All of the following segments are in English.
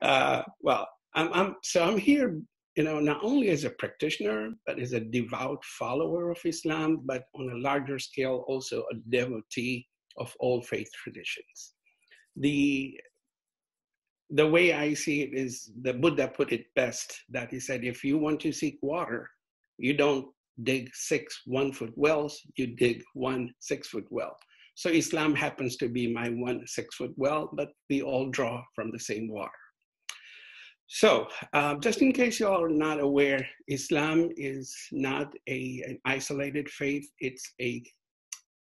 Uh, well, I'm, I'm so I'm here, you know, not only as a practitioner, but as a devout follower of Islam, but on a larger scale, also a devotee of all faith traditions. The the way I see it is the Buddha put it best that he said, if you want to seek water, you don't dig six one foot wells, you dig one six foot well. So Islam happens to be my one six foot well, but we all draw from the same water. So, uh, just in case you all are not aware, Islam is not a, an isolated faith, it's a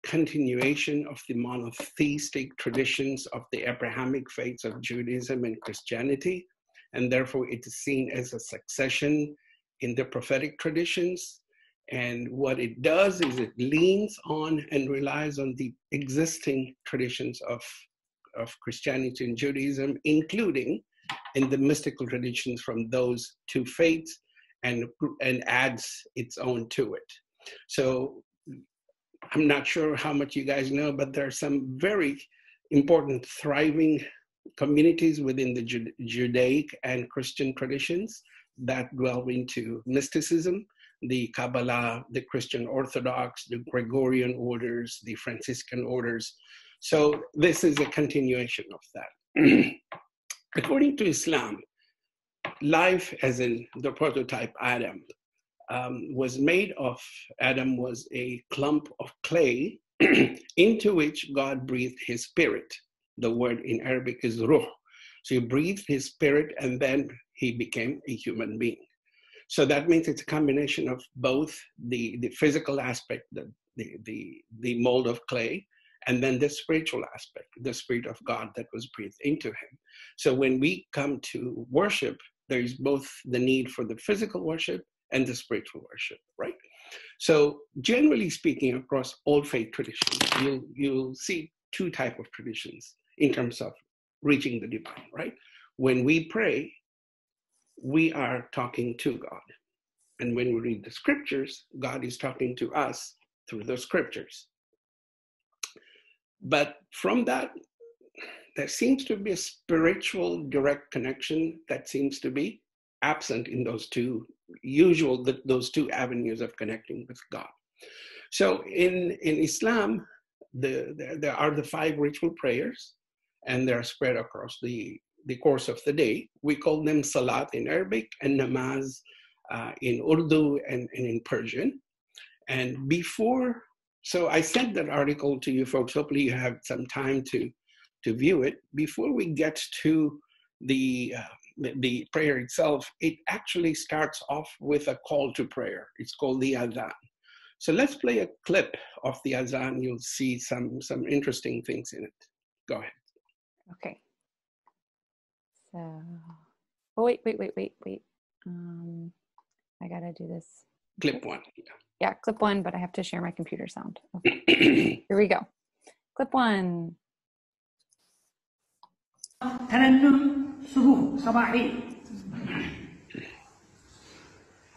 continuation of the monotheistic traditions of the Abrahamic faiths of Judaism and Christianity, and therefore it is seen as a succession in the prophetic traditions. And what it does is it leans on and relies on the existing traditions of, of Christianity and Judaism, including in the mystical traditions from those two faiths, and, and adds its own to it. So I'm not sure how much you guys know, but there are some very important, thriving communities within the Judaic and Christian traditions that delve into mysticism, the Kabbalah, the Christian Orthodox, the Gregorian orders, the Franciscan orders. So this is a continuation of that. According to Islam, life as in the prototype Adam um, was made of, Adam was a clump of clay into which God breathed his spirit. The word in Arabic is ruh. So he breathed his spirit and then he became a human being. So that means it's a combination of both the, the physical aspect, the, the, the, the mold of clay, and then the spiritual aspect, the spirit of God that was breathed into him. So when we come to worship, there is both the need for the physical worship and the spiritual worship, right? So generally speaking, across all faith traditions, you'll, you'll see two type of traditions in terms of reaching the divine, right? When we pray, we are talking to God. And when we read the scriptures, God is talking to us through the scriptures. But from that, there seems to be a spiritual direct connection that seems to be absent in those two usual those two avenues of connecting with God. So in in Islam, the, the, there are the five ritual prayers, and they are spread across the the course of the day. We call them salat in Arabic and namaz uh, in Urdu and, and in Persian. And before, so I sent that article to you folks. Hopefully, you have some time to to view it. Before we get to the uh, the, the prayer itself, it actually starts off with a call to prayer. It's called the Adhan. So let's play a clip of the azan. You'll see some, some interesting things in it. Go ahead. Okay. So, oh, wait, wait, wait, wait, wait. Um, I gotta do this. Clip one. Yeah. yeah, clip one, but I have to share my computer sound. Okay. Here we go. Clip one. سبوح صباحي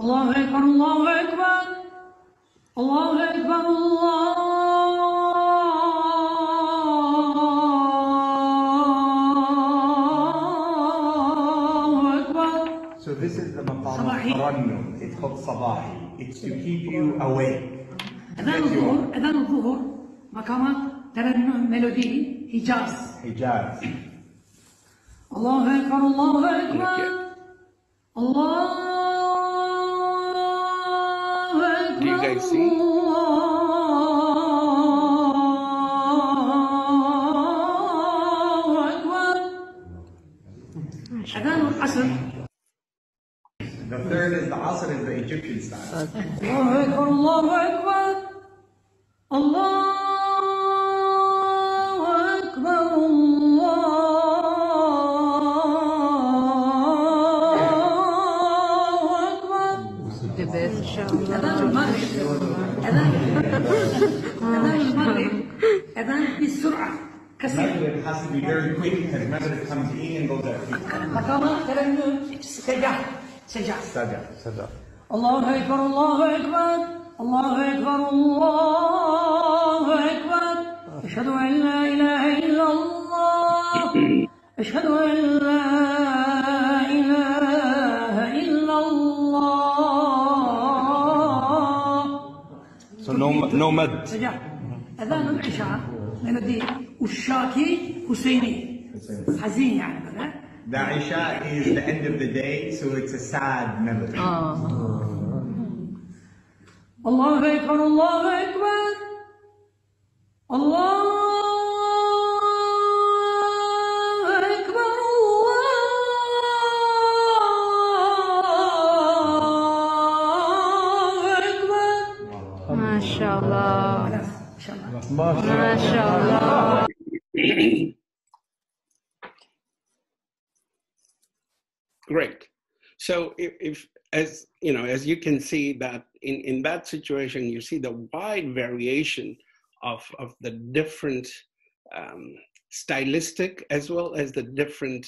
الله أكبر الله أكبر الله أكبر الله this is the maqam of tarannum. It's called sabahi. It's to keep you awake. أذان الظهر أذان الظهر مقام ترنم ميلودي حجاز حجاز الله أكبر الله أكبر الله أكبر Do you guys see? Egyptian style. الله أكبر الله أكبر الله Maghrib has to be very quick because Maghrib comes in and goes out. سجع سجع سجع سجع الله أكبر الله أكبر الله أكبر الله أكبر. أشهد أن لا إله إلا الله. أشهد أن لا إله إلا الله. So no, no mad. رجع أذان العشاء. من الدين. والشاكي حسيني حزين يعني The Isha is the end of the day, so it's a sad melody. الله أكبر الله أكبر الله أكبر الله أكبر ما شاء الله إن شاء الله Great. So if, if, as you know, as you can see that in, in that situation, you see the wide variation of, of the different um, stylistic as well as the different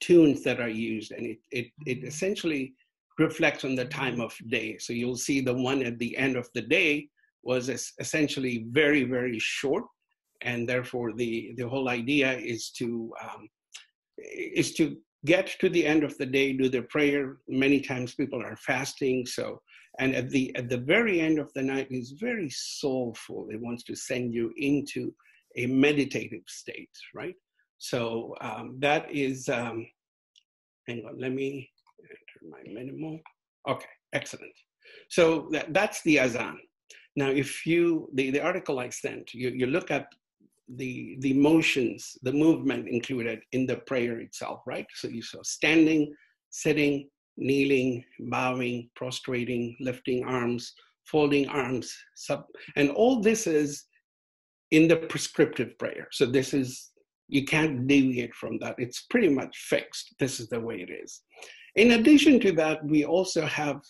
tunes that are used. And it, it, it essentially reflects on the time of day. So you'll see the one at the end of the day was essentially very, very short. And therefore the, the whole idea is to, um, is to get to the end of the day, do the prayer. Many times people are fasting. So, and at the at the very end of the night is very soulful. It wants to send you into a meditative state, right? So um, that is. Um, hang on, let me enter my minimal. Okay, excellent. So that, that's the azan. Now, if you the, the article I sent, you, you look at the the motions, the movement included in the prayer itself, right? So you saw standing, sitting, kneeling, bowing, prostrating, lifting arms, folding arms, sub, and all this is in the prescriptive prayer. So this is you can't deviate from that. It's pretty much fixed. This is the way it is. In addition to that, we also have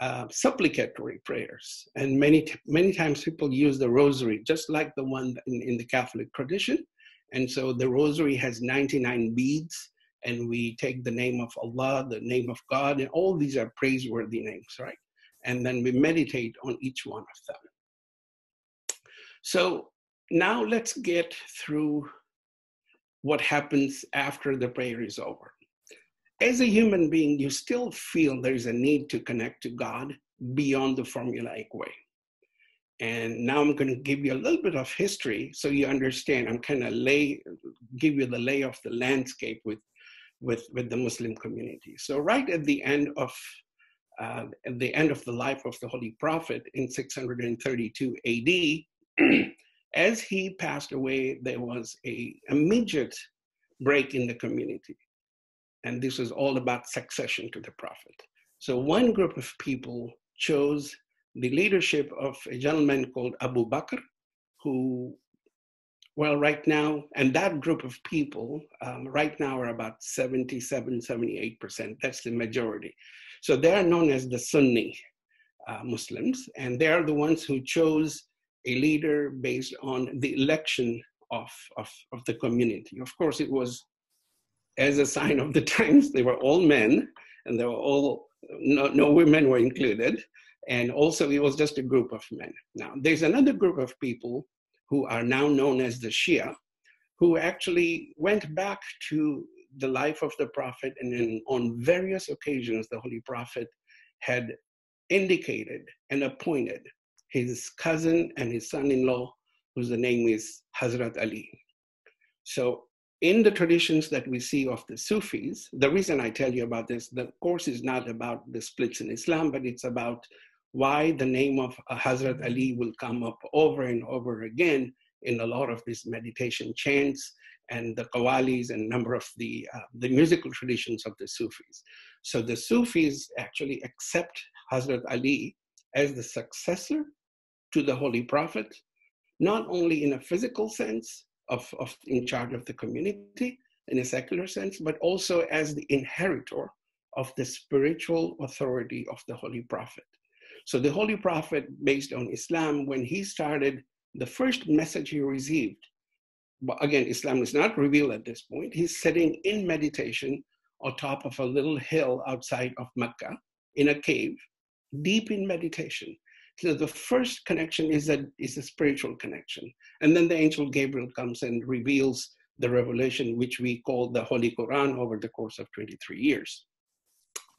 uh, supplicatory prayers. And many, many times people use the rosary, just like the one in, in the Catholic tradition. And so the rosary has 99 beads, and we take the name of Allah, the name of God, and all these are praiseworthy names, right? And then we meditate on each one of them. So now let's get through what happens after the prayer is over as a human being, you still feel there's a need to connect to God beyond the formulaic way. And now I'm going to give you a little bit of history so you understand. I'm kind of lay, give you the lay of the landscape with, with, with the Muslim community. So right at the end of uh, at the end of the life of the Holy Prophet in 632 AD, as he passed away, there was a immediate break in the community and this was all about succession to the prophet. So one group of people chose the leadership of a gentleman called Abu Bakr, who, well, right now, and that group of people um, right now are about 77, 78%. That's the majority. So they are known as the Sunni uh, Muslims, and they are the ones who chose a leader based on the election of, of, of the community. Of course, it was as a sign of the times. They were all men, and they were all no, no women were included, and also it was just a group of men. Now there's another group of people who are now known as the Shia, who actually went back to the life of the Prophet, and on various occasions the Holy Prophet had indicated and appointed his cousin and his son-in-law, whose name is Hazrat Ali. So in the traditions that we see of the Sufis, the reason I tell you about this, the course is not about the splits in Islam, but it's about why the name of Hazrat Ali will come up over and over again in a lot of these meditation chants and the qawwalis and number of the, uh, the musical traditions of the Sufis. So the Sufis actually accept Hazrat Ali as the successor to the Holy Prophet, not only in a physical sense, of, of in charge of the community in a secular sense, but also as the inheritor of the spiritual authority of the Holy Prophet. So the Holy Prophet, based on Islam, when he started, the first message he received, but again, Islam is not revealed at this point, he's sitting in meditation on top of a little hill outside of Mecca in a cave, deep in meditation. So the first connection is a, is a spiritual connection. And then the angel Gabriel comes and reveals the revelation, which we call the Holy Quran, over the course of 23 years.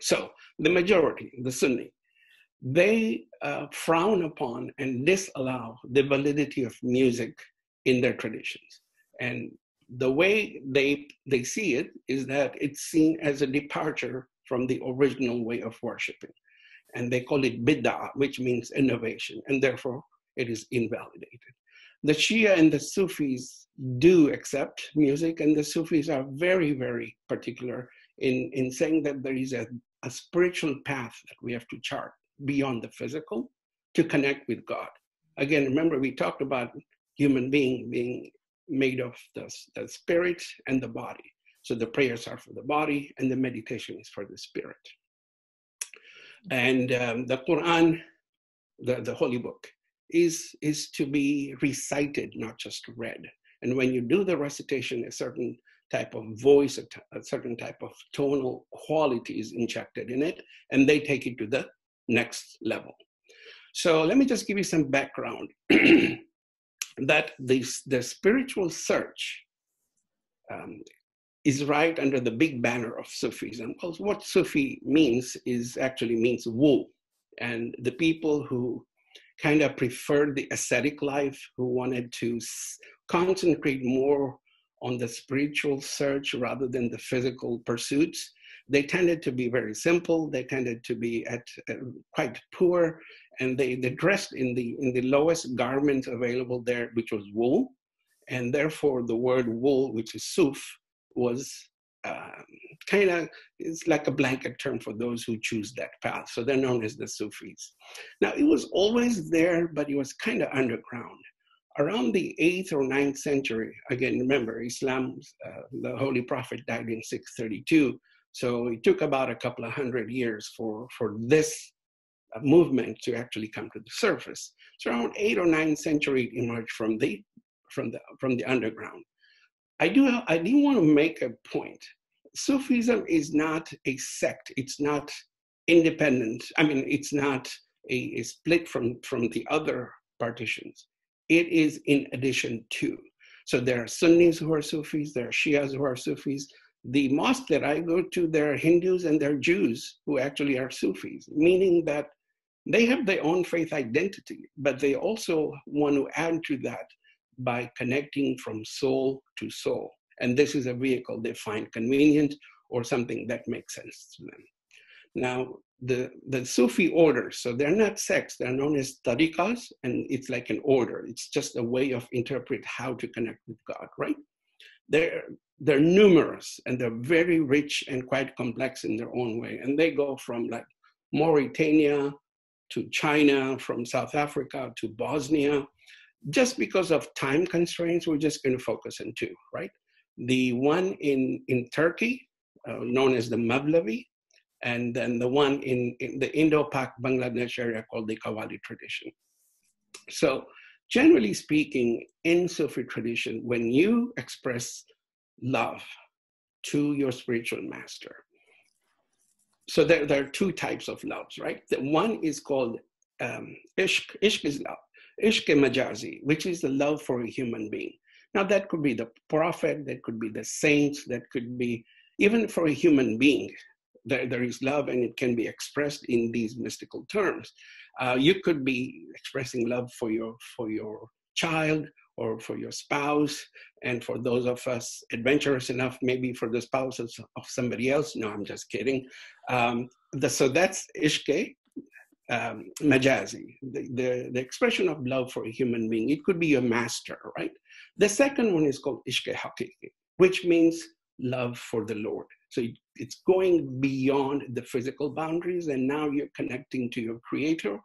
So the majority, the Sunni, they uh, frown upon and disallow the validity of music in their traditions. And the way they, they see it is that it's seen as a departure from the original way of worshiping. And they call it bid'ah, which means innovation, and therefore it is invalidated. The Shia and the Sufis do accept music, and the Sufis are very, very particular in, in saying that there is a, a spiritual path that we have to chart beyond the physical to connect with God. Again, remember we talked about human being being made of the, the spirit and the body. So the prayers are for the body and the meditation is for the spirit. And um, the Quran, the, the holy book, is, is to be recited, not just read. And when you do the recitation, a certain type of voice, a, t- a certain type of tonal quality is injected in it, and they take it to the next level. So let me just give you some background that this, the spiritual search um, is right under the big banner of Sufism. Because what Sufi means is actually means wool. And the people who kind of preferred the ascetic life, who wanted to concentrate more on the spiritual search rather than the physical pursuits, they tended to be very simple. They tended to be at uh, quite poor, and they, they dressed in the in the lowest garment available there, which was wool, and therefore the word wool, which is suf, was um, kind of it's like a blanket term for those who choose that path. So they're known as the Sufis. Now it was always there, but it was kind of underground. Around the eighth or ninth century, again, remember Islam, uh, the Holy Prophet died in 632. So it took about a couple of hundred years for, for this uh, movement to actually come to the surface. So around eight or nine century it emerged from the from the from the underground. I do I do want to make a point. Sufism is not a sect. It's not independent. I mean, it's not a, a split from from the other partitions. It is in addition to. So there are Sunnis who are Sufis, there are Shias who are Sufis, the mosque that I go to, there are Hindus and there are Jews who actually are Sufis, meaning that they have their own faith identity, but they also want to add to that by connecting from soul to soul. And this is a vehicle they find convenient or something that makes sense to them. Now, the, the Sufi orders, so they're not sects, they're known as tariqas, and it's like an order. It's just a way of interpret how to connect with God, right? They're, they're numerous and they're very rich and quite complex in their own way. And they go from like Mauritania to China, from South Africa to Bosnia. Just because of time constraints, we're just going to focus on two, right? The one in, in Turkey, uh, known as the Mavlavi, and then the one in, in the Indo-Pak Bangladesh area called the Qawwali tradition. So generally speaking, in Sufi tradition, when you express love to your spiritual master. So there, there are two types of loves, right? The one is called um, ishq. Ishq is love. Ishq majazi, which is the love for a human being. Now that could be the prophet, that could be the saints, that could be even for a human being. There, there is love and it can be expressed in these mystical terms. Uh, you could be expressing love for your for your child or for your spouse, and for those of us adventurous enough, maybe for the spouses of somebody else. No, I'm just kidding. Um, the, so that's ishke, um, majazi, the, the, the, expression of love for a human being. It could be your master, right? The second one is called ishke hakiki, which means love for the Lord. So it's going beyond the physical boundaries, and now you're connecting to your creator.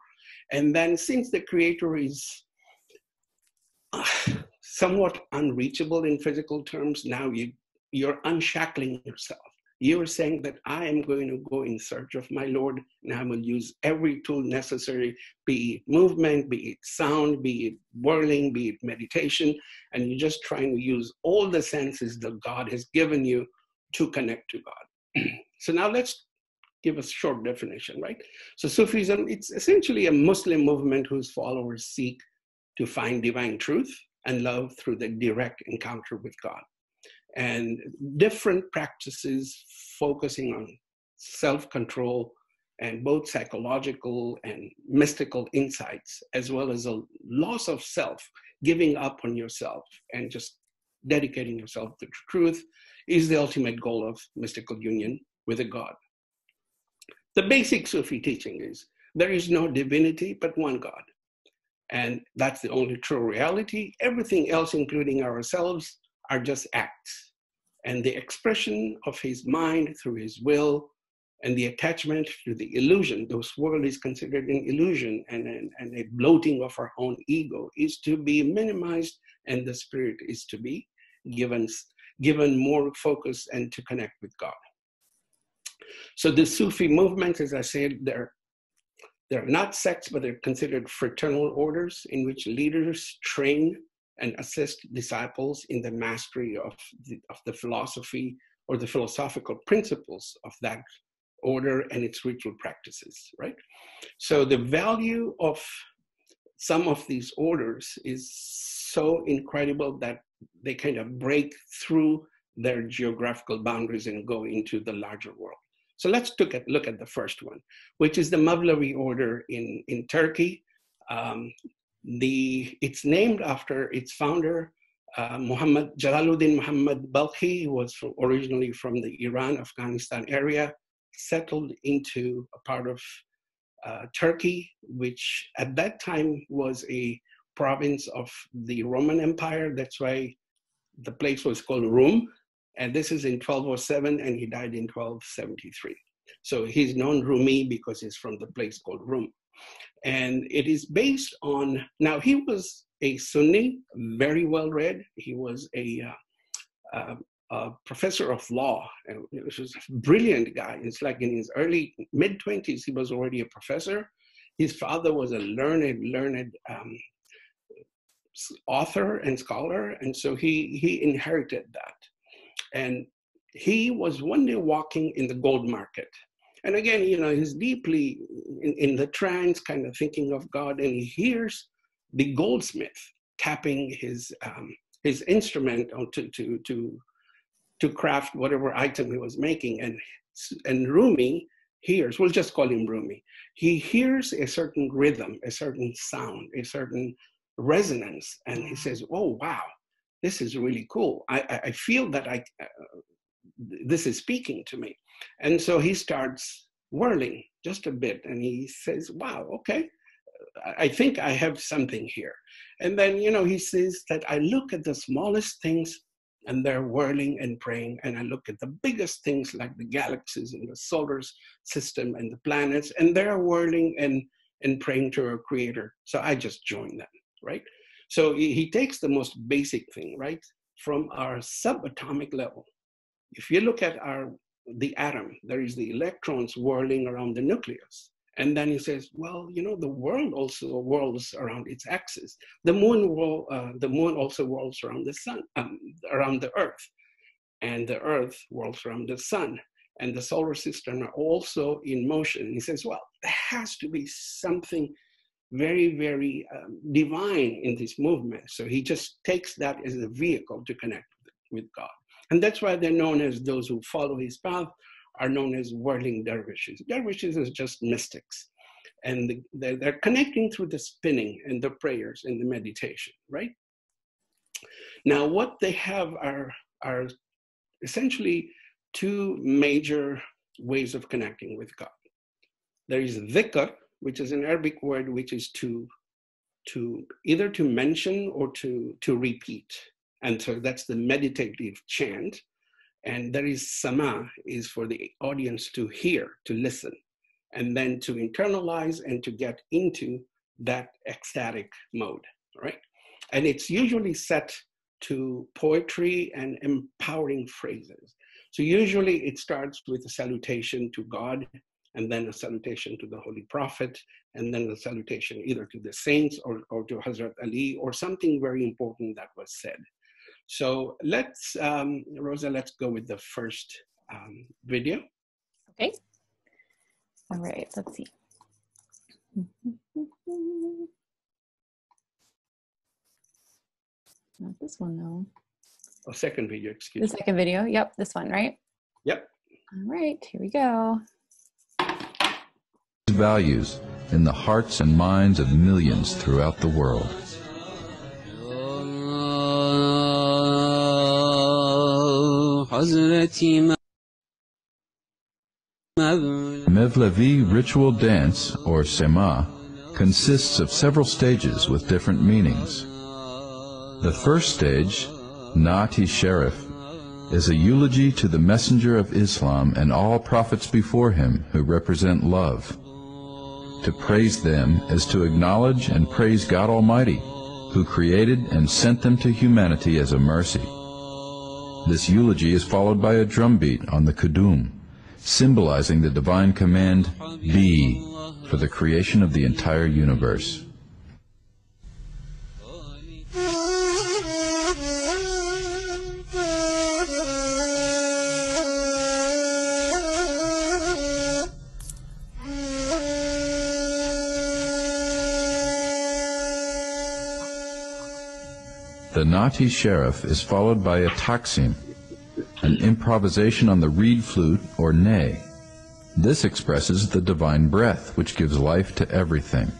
And then since the creator is somewhat unreachable in physical terms, now you, you're unshackling yourself. You're saying that I am going to go in search of my Lord and I will use every tool necessary, be it movement, be it sound, be it whirling, be it meditation, and you're just trying to use all the senses that God has given you to connect to God. so now let's give a short definition, right? So Sufism, it's essentially a Muslim movement whose followers seek to find divine truth and love through the direct encounter with God. And different practices focusing on self control and both psychological and mystical insights, as well as a loss of self, giving up on yourself and just dedicating yourself to truth, is the ultimate goal of mystical union with a God. The basic Sufi teaching is there is no divinity but one God. And that's the only true reality. Everything else, including ourselves, are just acts. And the expression of his mind through his will and the attachment to the illusion, those world is considered an illusion and, and, and a bloating of our own ego, is to be minimized and the spirit is to be given, given more focus and to connect with God. So the Sufi movement, as I said, they're they're not sects, but they're considered fraternal orders in which leaders train and assist disciples in the mastery of the, of the philosophy or the philosophical principles of that order and its ritual practices, right? So the value of some of these orders is so incredible that they kind of break through their geographical boundaries and go into the larger world. So let's look at, look at the first one, which is the Mevlevi order in, in Turkey. Um, the, it's named after its founder, uh, Muhammad Jalaluddin Muhammad Balkhi, was from, originally from the Iran, Afghanistan area, settled into a part of uh, Turkey, which at that time was a province of the Roman Empire. That's why the place was called Rum. And this is in 1207, and he died in 1273. So he's known Rumi because he's from the place called Rum. And it is based on, now he was a Sunni, very well read. He was a, uh, uh, a professor of law, and he was a brilliant guy. It's like in his early, mid 20s, he was already a professor. His father was a learned, learned um, author and scholar, and so he, he inherited that. And he was one day walking in the gold market. And again, you know, he's deeply in, in the trance, kind of thinking of God, and he hears the goldsmith tapping his um, his instrument to to to to craft whatever item he was making. And and Rumi hears, we'll just call him Rumi. He hears a certain rhythm, a certain sound, a certain resonance, and he says, "Oh wow, this is really cool. I, I feel that I, uh, this is speaking to me. And so he starts whirling just a bit and he says, wow, okay, I think I have something here. And then, you know, he says that I look at the smallest things and they're whirling and praying. And I look at the biggest things like the galaxies and the solar system and the planets, and they're whirling and, and praying to our creator. So I just join them, right? So he takes the most basic thing, right? From our subatomic level. If you look at our the atom, there is the electrons whirling around the nucleus. And then he says, well, you know, the world also whirls around its axis. The moon, whirl, uh, the moon also whirls around the sun, um, around the earth. And the earth whirls around the sun. And the solar system are also in motion. He says, well, there has to be something very, very um, divine in this movement. So he just takes that as a vehicle to connect with God. And that's why they're known as those who follow his path are known as whirling dervishes. Dervishes is just mystics. And they're, they're connecting through the spinning and the prayers and the meditation, right? Now, what they have are, are essentially two major ways of connecting with God. There is dhikr, which is an Arabic word which is to to either to mention or to to repeat. And so that's the meditative chant. And there is sama is for the audience to hear, to listen, and then to internalize and to get into that ecstatic mode, right? And it's usually set to poetry and empowering phrases. So usually it starts with a salutation to God and then a salutation to the Holy Prophet, and then a salutation either to the saints or, or to Hazrat Ali or something very important that was said. So let's, um, Rosa, let's go with the first um, video. Okay. All right, let's see. Not this one though. Oh, second video, The excuse me. second video. Yep, this one, right? Yep. All right, here we go. values in the hearts and minds of millions throughout the world. حضرتي Mevlevi ritual dance, or Sema, consists of several stages with different meanings. The first stage, Nati Sharif, is a eulogy to the messenger of Islam and all prophets before him who represent love. To praise them is to acknowledge and praise God Almighty, who created and sent them to humanity as a mercy. This eulogy is followed by a drumbeat on the kudum, symbolizing the divine command, be, for the creation of the entire universe. The Naati Sharif is followed by a taksim, an improvisation on the reed flute or ney. This expresses the divine breath which gives life to everything.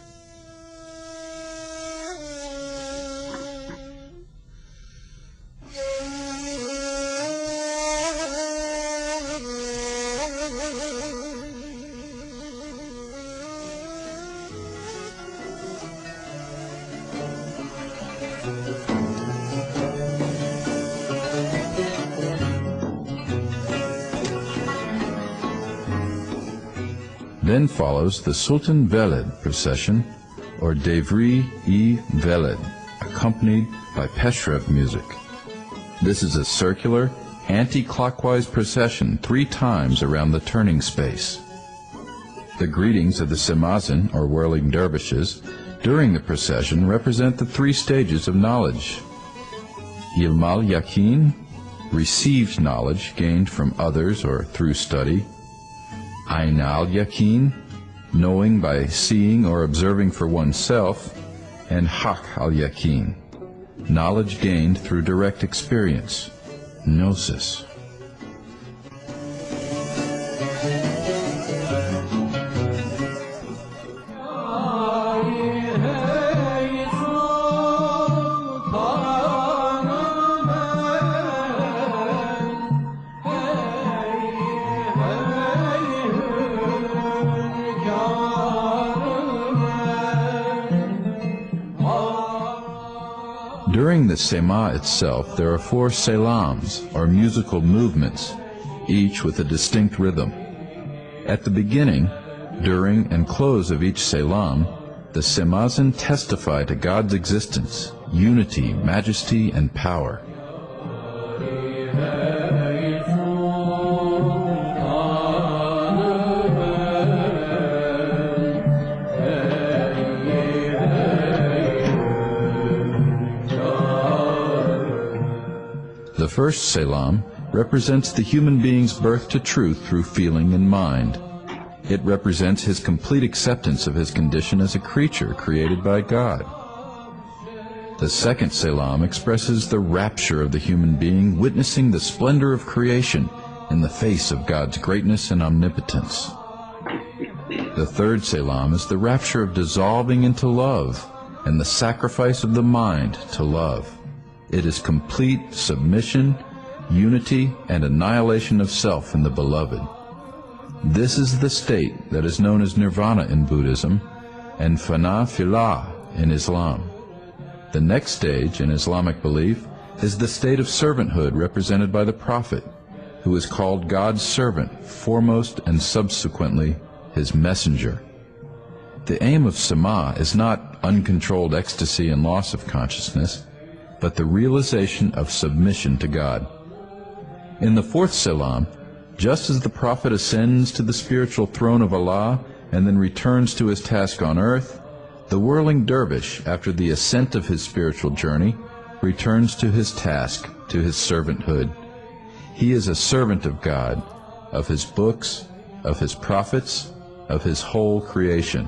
Then follows the Sultan Veled procession, or Devr-i Veled, accompanied by Peshrev music. This is a circular, anti-clockwise procession three times around the turning space. The greetings of the Semazin, or whirling dervishes, during the procession represent the three stages of knowledge. Ilmal Yakin, received knowledge gained from others or through study. Ain al Yakin, knowing by seeing or observing for oneself, and Hak al Yakin, knowledge gained through direct experience, gnosis. Itself, there are four salams, or musical movements, each with a distinct rhythm. At the beginning, during, and close of each salam, the Semazin testify to God's existence, unity, majesty, and power. First Selam represents the human being's birth to truth through feeling and mind. It represents his complete acceptance of his condition as a creature created by God. The second Selam expresses the rapture of the human being witnessing the splendor of creation in the face of God's greatness and omnipotence. The third Selam is the rapture of dissolving into love and the sacrifice of the mind to love. It is complete submission, unity, and annihilation of self in the beloved. This is the state that is known as nirvana in Buddhism and fana fillah in Islam. The next stage in Islamic belief is the state of servanthood represented by the Prophet, who is called God's servant, foremost and subsequently his messenger. The aim of Sama is not uncontrolled ecstasy and loss of consciousness, but the realization of submission to God. In the fourth Selam, just as the Prophet ascends to the spiritual throne of Allah and then returns to his task on earth, the whirling dervish, after the ascent of his spiritual journey, returns to his task, to his servanthood. He is a servant of God, of his books, of his prophets, of his whole creation.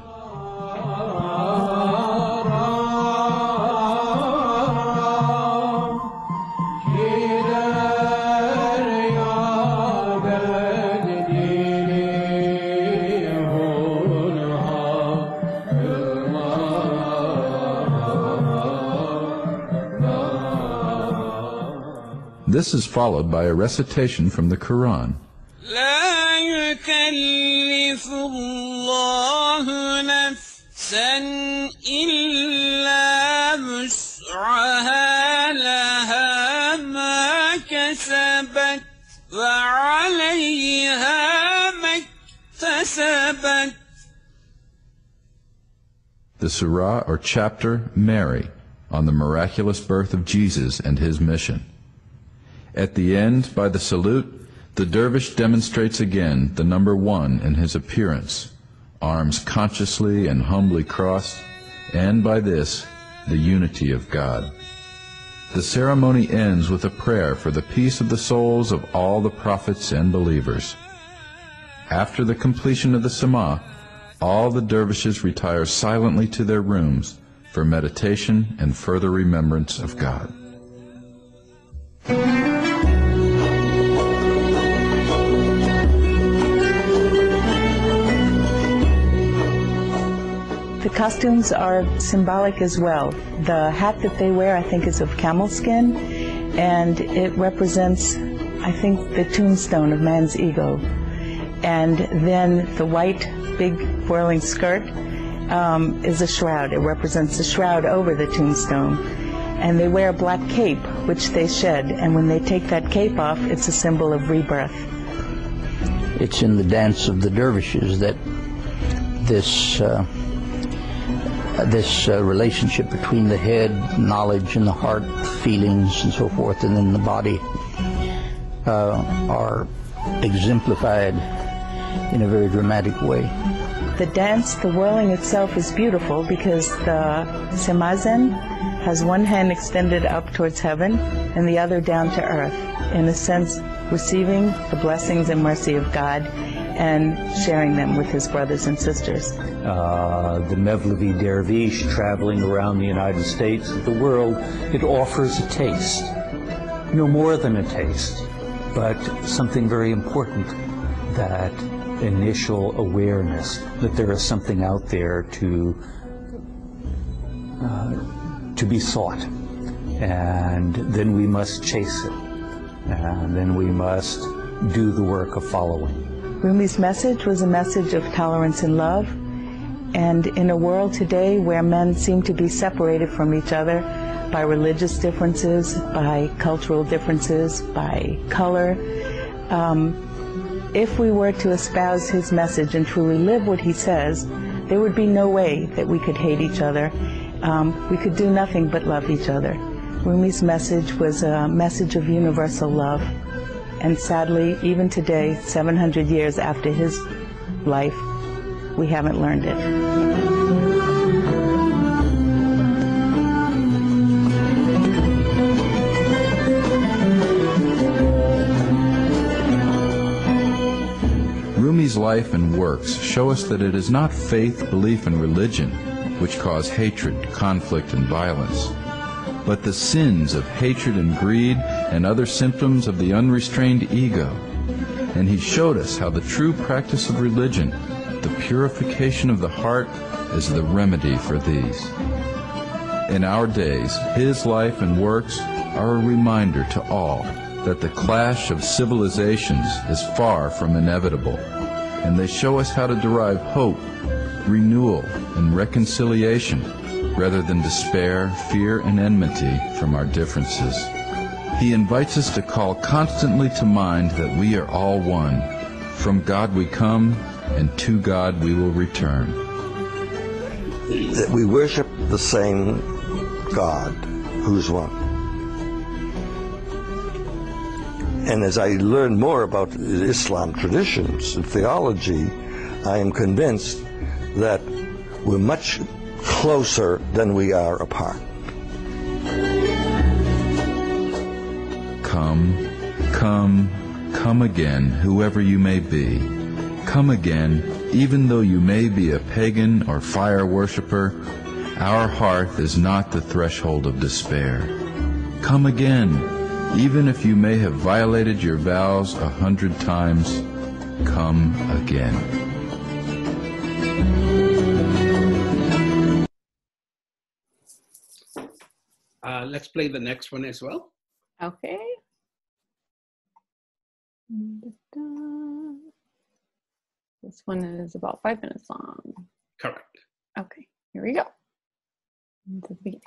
This is followed by a recitation from the Quran. لا يكلف الله نفسا إلا وسعها لها ما كسبت وعليها ما اكتسبت The surah or chapter Mary on the miraculous birth of Jesus and his mission. At the end, by the salute, the dervish demonstrates again the number one in his appearance, arms consciously and humbly crossed, and by this, the unity of God. The ceremony ends with a prayer for the peace of the souls of all the prophets and believers. After the completion of the Sama, all the dervishes retire silently to their rooms for meditation and further remembrance of God. Costumes are symbolic as well. The hat that they wear, I think, is of camel skin, and it represents, I think, the tombstone of man's ego. And then the white, big, whirling skirt um, is a shroud. It represents the shroud over the tombstone. And they wear a black cape, which they shed, and when they take that cape off, it's a symbol of rebirth. It's in the dance of the dervishes that this uh, this uh, relationship between the head, knowledge, and the heart, feelings, and so forth, and then the body uh, are exemplified in a very dramatic way. The dance, the whirling itself is beautiful because the semazen has one hand extended up towards heaven and the other down to earth, in a sense receiving the blessings and mercy of God and sharing them with his brothers and sisters. uh, the Mevlevi Dervish traveling around the United States, the world, it offers a taste. No more than a taste, but something very important that initial awareness that there is something out there to uh, to be sought and then we must chase it and then we must do the work of following Rumi's message was a message of tolerance and love. And in a world today where men seem to be separated from each other by religious differences, by cultural differences, by color, um, if we were to espouse his message and truly live what he says, there would be no way that we could hate each other. Um, we could do nothing but love each other. Rumi's message was a message of universal love. And sadly, even today, 700 years after his life, we haven't learned it. Rumi's life and works show us that it is not faith, belief, and religion which cause hatred, conflict, and violence, but the sins of hatred and greed and other symptoms of the unrestrained ego. And he showed us how the true practice of religion, the purification of the heart, is the remedy for these. In our days, his life and works are a reminder to all that the clash of civilizations is far from inevitable, and they show us how to derive hope, renewal, and reconciliation rather than despair, fear, and enmity from our differences. He invites us to call constantly to mind that we are all one. From God we come, and to God we will return. that we worship the same God who's one. And as I learn more about Islam traditions and theology, I am convinced that we're much closer than we are apart. Come, come, come again, whoever you may be. Come again, even though you may be a pagan or fire worshiper. Our hearth is not the threshold of despair. Come again, even if you may have violated your vows a hundred times. Come again. Uh, let's play the next one as well. Okay. This one is about five minutes long. Correct. Okay, here we go. To the beginning.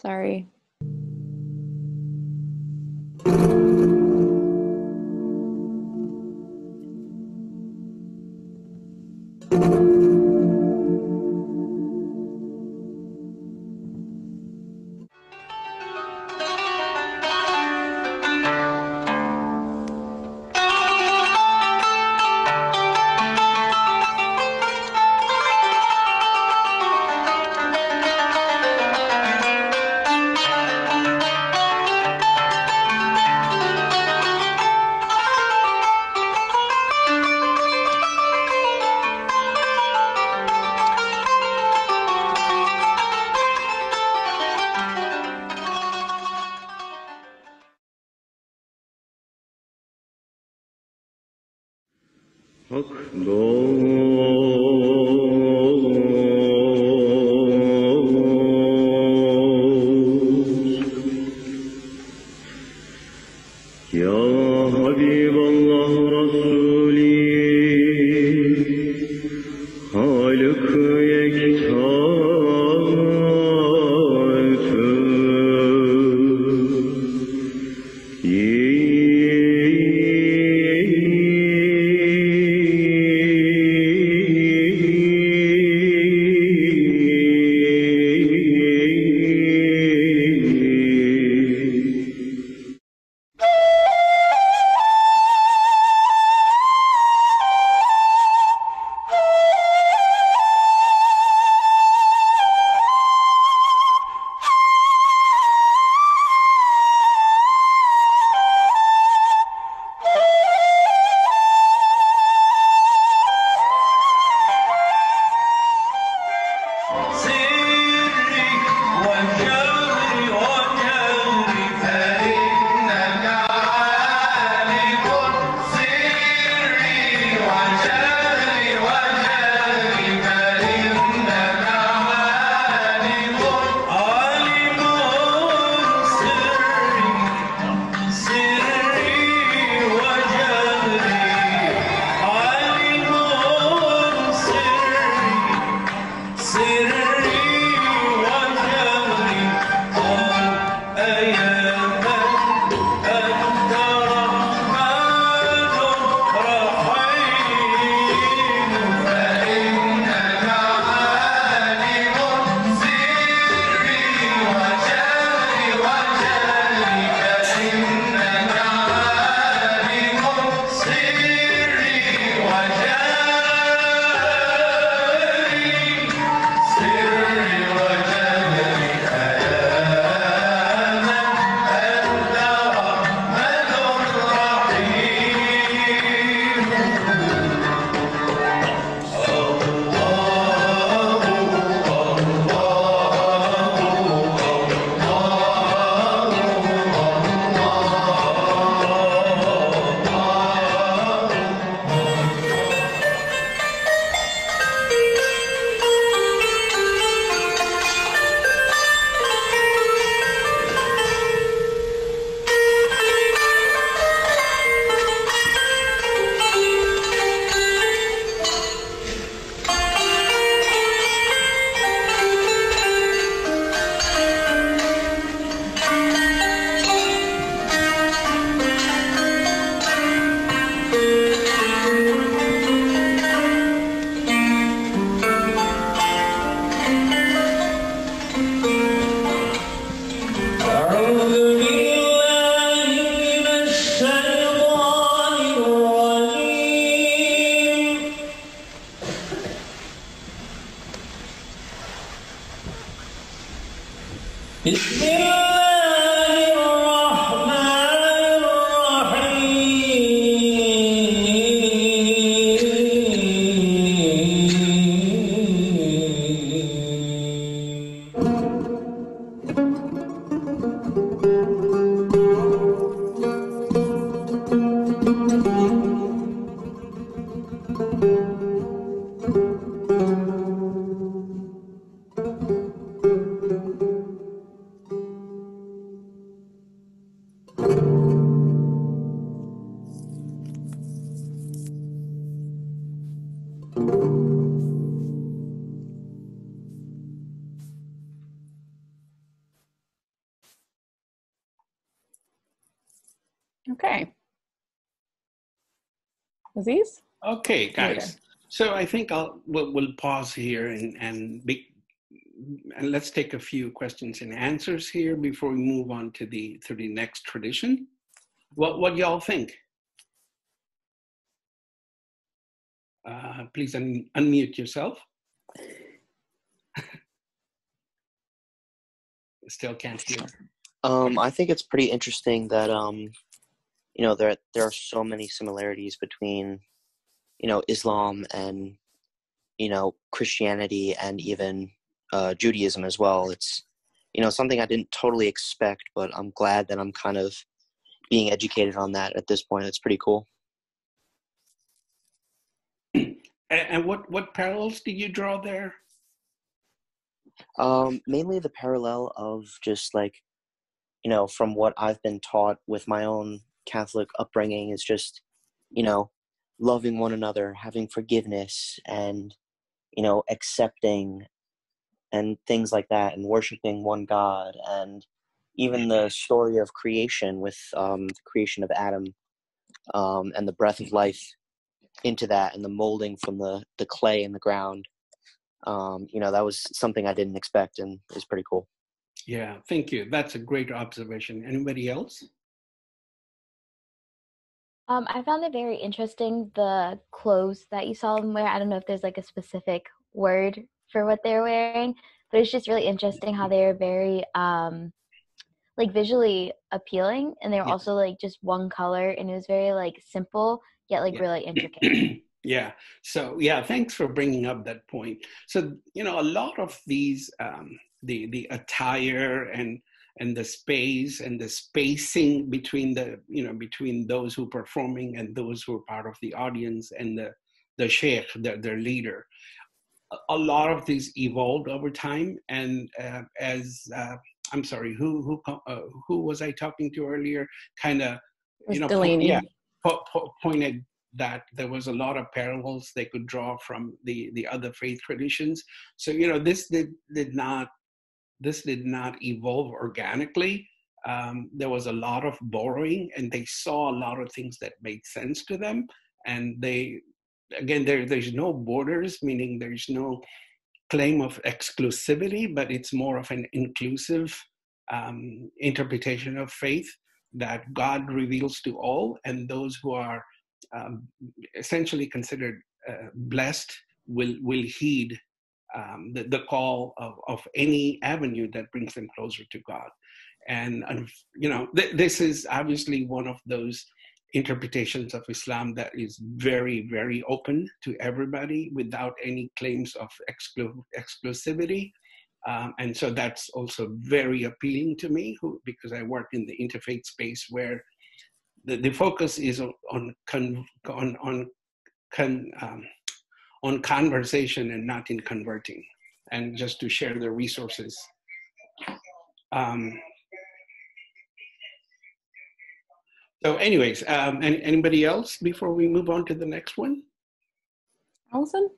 Sorry. うん。Aziz? Okay, guys. Later. So I think I'll we'll, we'll pause here and and be, and let's take a few questions and answers here before we move on to the to the next tradition. What what y'all think? Uh, please un- unmute yourself. Still can't hear. Um, I think it's pretty interesting that um, you know there there are so many similarities between you know Islam and you know Christianity and even uh, Judaism as well. It's you know something I didn't totally expect, but I'm glad that I'm kind of being educated on that at this point. It's pretty cool. And, and what what parallels do you draw there? Um, mainly the parallel of just like, you know, from what I've been taught with my own Catholic upbringing is just, you know, loving one another, having forgiveness, and, you know, accepting and things like that, and worshiping one God. And even the story of creation with um, the creation of Adam um, and the breath of life into that and the molding from the, the clay in the ground um, you know that was something i didn't expect and is pretty cool Yeah, thank you. That's a great observation. Anybody else? Um, I found it very interesting the clothes that you saw them wear. I don't know if there's like a specific word for what they're wearing, but it's just really interesting how they are very um like visually appealing and they were Yes. also like just one color and it was very like simple yet like Yeah. really intricate. yeah. So yeah, thanks for bringing up that point. So you know, a lot of these, um, the the attire and and the space and the spacing between the you know between those who are performing and those who are part of the audience and the the sheikh, their, their leader. A- lot of these evolved over time, and uh, as uh, I'm sorry, who who uh, who was I talking to earlier? Kind of, you know, Delaney. yeah, po- po- pointed that there was a lot of parallels they could draw from the the other faith traditions. So you know, this did did not this did not evolve organically. Um, there was a lot of borrowing, and they saw a lot of things that made sense to them. And they, again, there there's no borders, meaning there's no claim of exclusivity, but it's more of an inclusive um, interpretation of faith that God reveals to all, and those who are um, essentially considered uh, blessed will will heed um, the, the call of, of any avenue that brings them closer to God. And, you know, th- this is obviously one of those interpretations of Islam that is very, very open to everybody without any claims of exclu- exclusivity. Um, and so that's also very appealing to me who, because I work in the interfaith space where the, the focus is on on con, on, on con, um, on conversation and not in converting, and just to share the resources. Um, so, anyways, um, any, anybody else before we move on to the next one? Allison?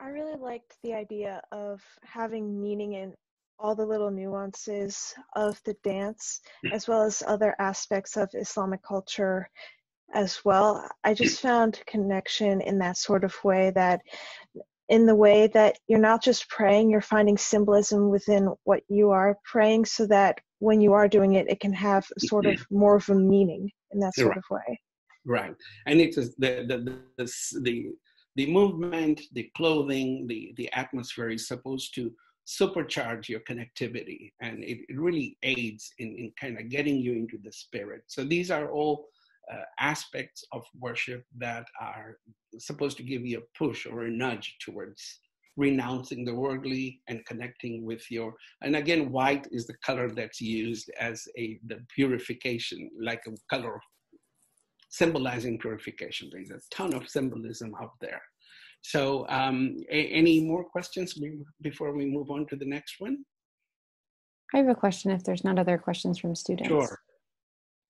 I really liked the idea of having meaning in all the little nuances of the dance, as well as other aspects of Islamic culture as well. I just found connection in that sort of way that, in the way that you're not just praying, you're finding symbolism within what you are praying so that when you are doing it, it can have sort of more of a meaning in that sort Right. of way. Right, and it's the the the the, the, the movement, the clothing, the the atmosphere is supposed to supercharge your connectivity, and it, it really aids in in kind of getting you into the spirit. So these are all uh, aspects of worship that are supposed to give you a push or a nudge towards renouncing the worldly and connecting with your and again white is the color that's used as a the purification like a color symbolizing purification. There's a ton of symbolism out there. So, um, a- any more questions before we move on to the next one? I have a question if there's not other questions from students. Sure.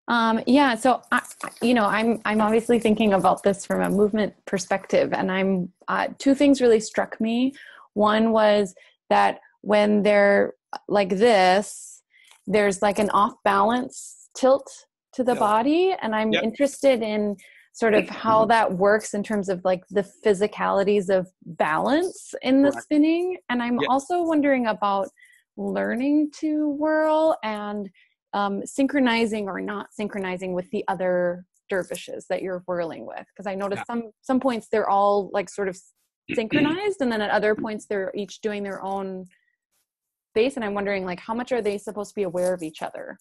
Um, yeah, so I, you know, I'm I'm obviously thinking about this from a movement perspective, and I'm uh, two things really struck me. One was that when they're like this, there's like an off balance tilt to the body, and I'm Yep. interested in sort of how that works in terms of like the physicalities of balance in the Correct. spinning. And I'm Yep. also wondering about learning to whirl and um, synchronizing or not synchronizing with the other dervishes that you're whirling with. Because I noticed Yeah. some some points they're all like sort of synchronized, and then at other points they're each doing their own space. And I'm wondering like how much are they supposed to be aware of each other?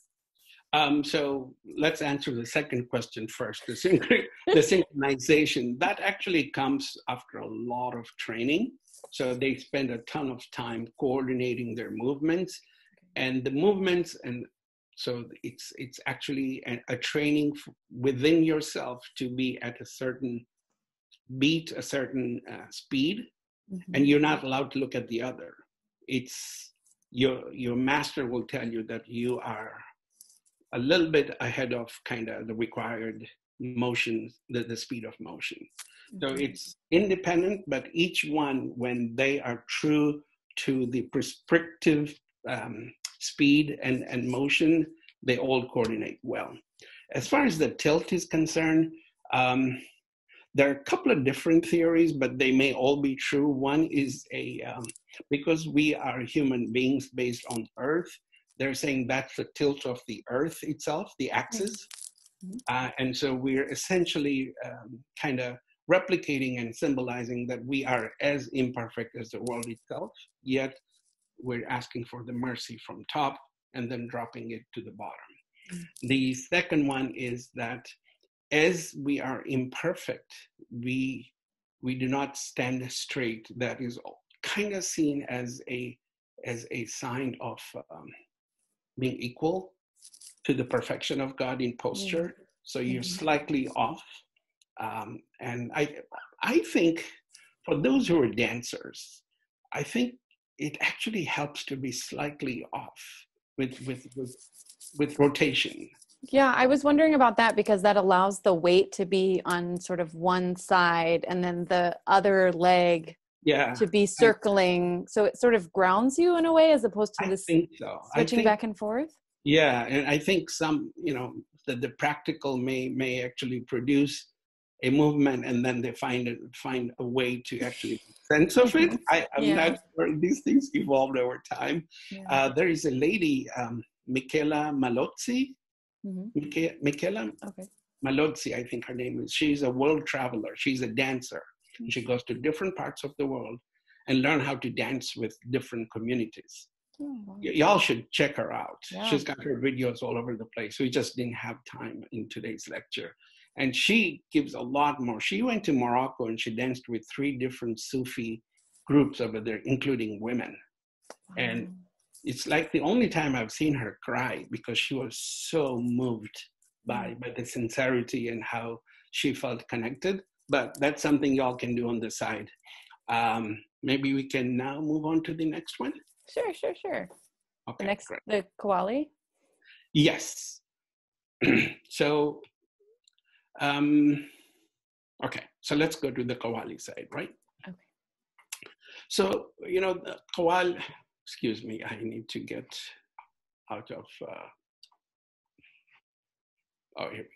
Um, so let's answer the second question first. The, synchro- the synchronization that actually comes after a lot of training. So they spend a ton of time coordinating their movements, and the movements, and so it's it's actually a, a training within yourself to be at a certain beat, a certain uh, speed, and you're not allowed to look at the other. It's your your master will tell you that you are a little bit ahead of kind of the required motion, the, the speed of motion. So it's independent, but each one, when they are true to the prescriptive um, speed and, and motion, they all coordinate well. As far as the tilt is concerned, um, there are a couple of different theories, but they may all be true. One is a um, because we are human beings based on Earth, they're saying that's the tilt of the Earth itself, the axis. Uh, and so we're essentially um, kind of replicating and symbolizing that we are as imperfect as the world itself, yet we're asking for the mercy from top and then dropping it to the bottom. The second one is that as we are imperfect, we we do not stand straight. That is kind of seen as a as a sign of um, being equal to the perfection of God in posture. So you're slightly off, um, and I I think for those who are dancers, I think it actually helps to be slightly off with with with, with rotation. Yeah, I was wondering about that because that allows the weight to be on sort of one side and then the other leg Yeah, to be circling. So it sort of grounds you in a way as opposed to I this think so. Switching think- back and forth. Yeah, and I think some, you know, the, the practical may may actually produce a movement, and then they find it, find a way to actually make sense of it. I, I'm Yeah. not sure these things evolved over time. Uh, there is a lady, um, Michela Malozzi. Miche- Michela Okay. Malozzi, I think her name is. She's a world traveler. She's a dancer. Hmm. She goes to different parts of the world and learn how to dance with different communities. Y- y'all should check her out. Yeah. She's got her videos all over the place. We just didn't have time in today's lecture. And she gives a lot more. She went to Morocco and she danced with three different Sufi groups over there, including women. And it's like the only time I've seen her cry because she was so moved by, by the sincerity and how she felt connected. But that's something y'all can do on the side. Um, maybe we can now move on to the next one. Sure, sure, sure. Okay, the next, great. the qawwali. Yes. so, um, okay, so let's go to the Qawwali side, right? Okay. So, you know, the excuse me, I need to get out of, uh, oh, here we go.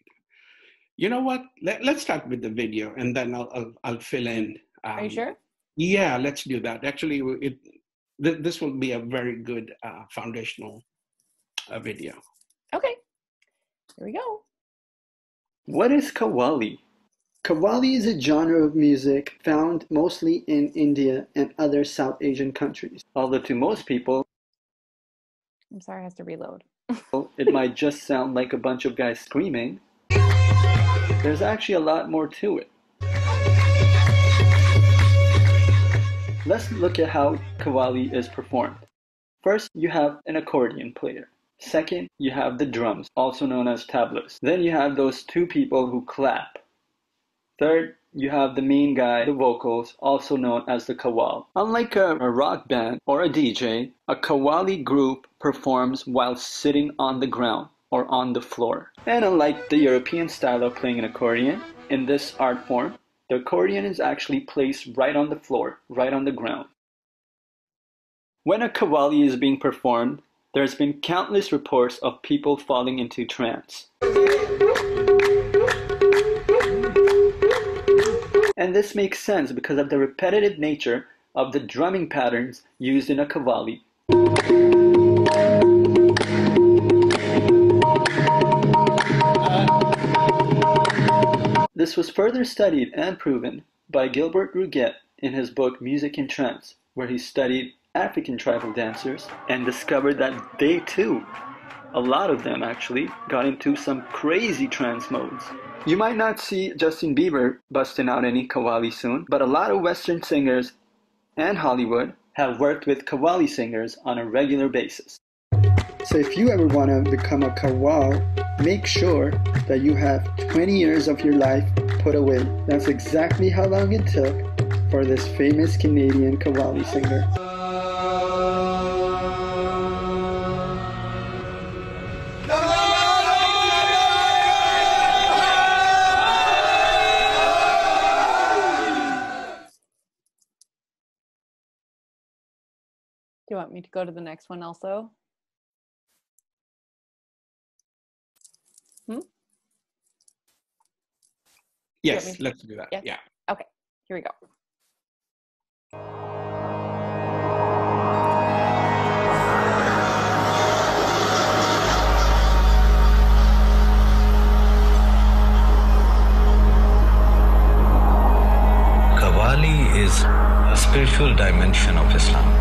You know what? Let, let's start with the video and then I'll, I'll, I'll fill in. Are you um, sure? Yeah, let's do that. Actually, it, th- this will be a very good uh, foundational uh, video. Okay. Here we go. What is Qawwali? Qawwali is a genre of music found mostly in India and other South Asian countries. Although to most people, I'm sorry, I have to reload. it might just sound like a bunch of guys screaming. There's actually a lot more to it. Let's look at how Qawwali is performed. First, you have an accordion player. Second, you have the drums, also known as tablas. Then you have those two people who clap. Third, you have the main guy, the vocals, also known as the qawwal. Unlike a, a rock band or a DJ, a qawwali group performs while sitting on the ground or on the floor. And unlike the European style of playing an accordion, in this art form, the accordion is actually placed right on the floor, right on the ground. When a qawwali is being performed, There's been countless reports of people falling into trance. And this makes sense because of the repetitive nature of the drumming patterns used in a qawwali. This was further studied and proven by Gilbert Rouget in his book Music in Trance, where he studied African tribal dancers and discovered that they too, a lot of them actually, got into some crazy trance modes. You might not see Justin Bieber busting out any qawwali soon, but a lot of Western singers and Hollywood have worked with qawwali singers on a regular basis. So if you ever want to become a qawwal, make sure that you have 20 years of your life put away. That's exactly how long it took for this famous Canadian qawwali singer. You want me to go to the next one also? Hmm? Yes, to- let's do that. Yes? Yeah. Okay, here we go. Qawwali is a spiritual dimension of Islam.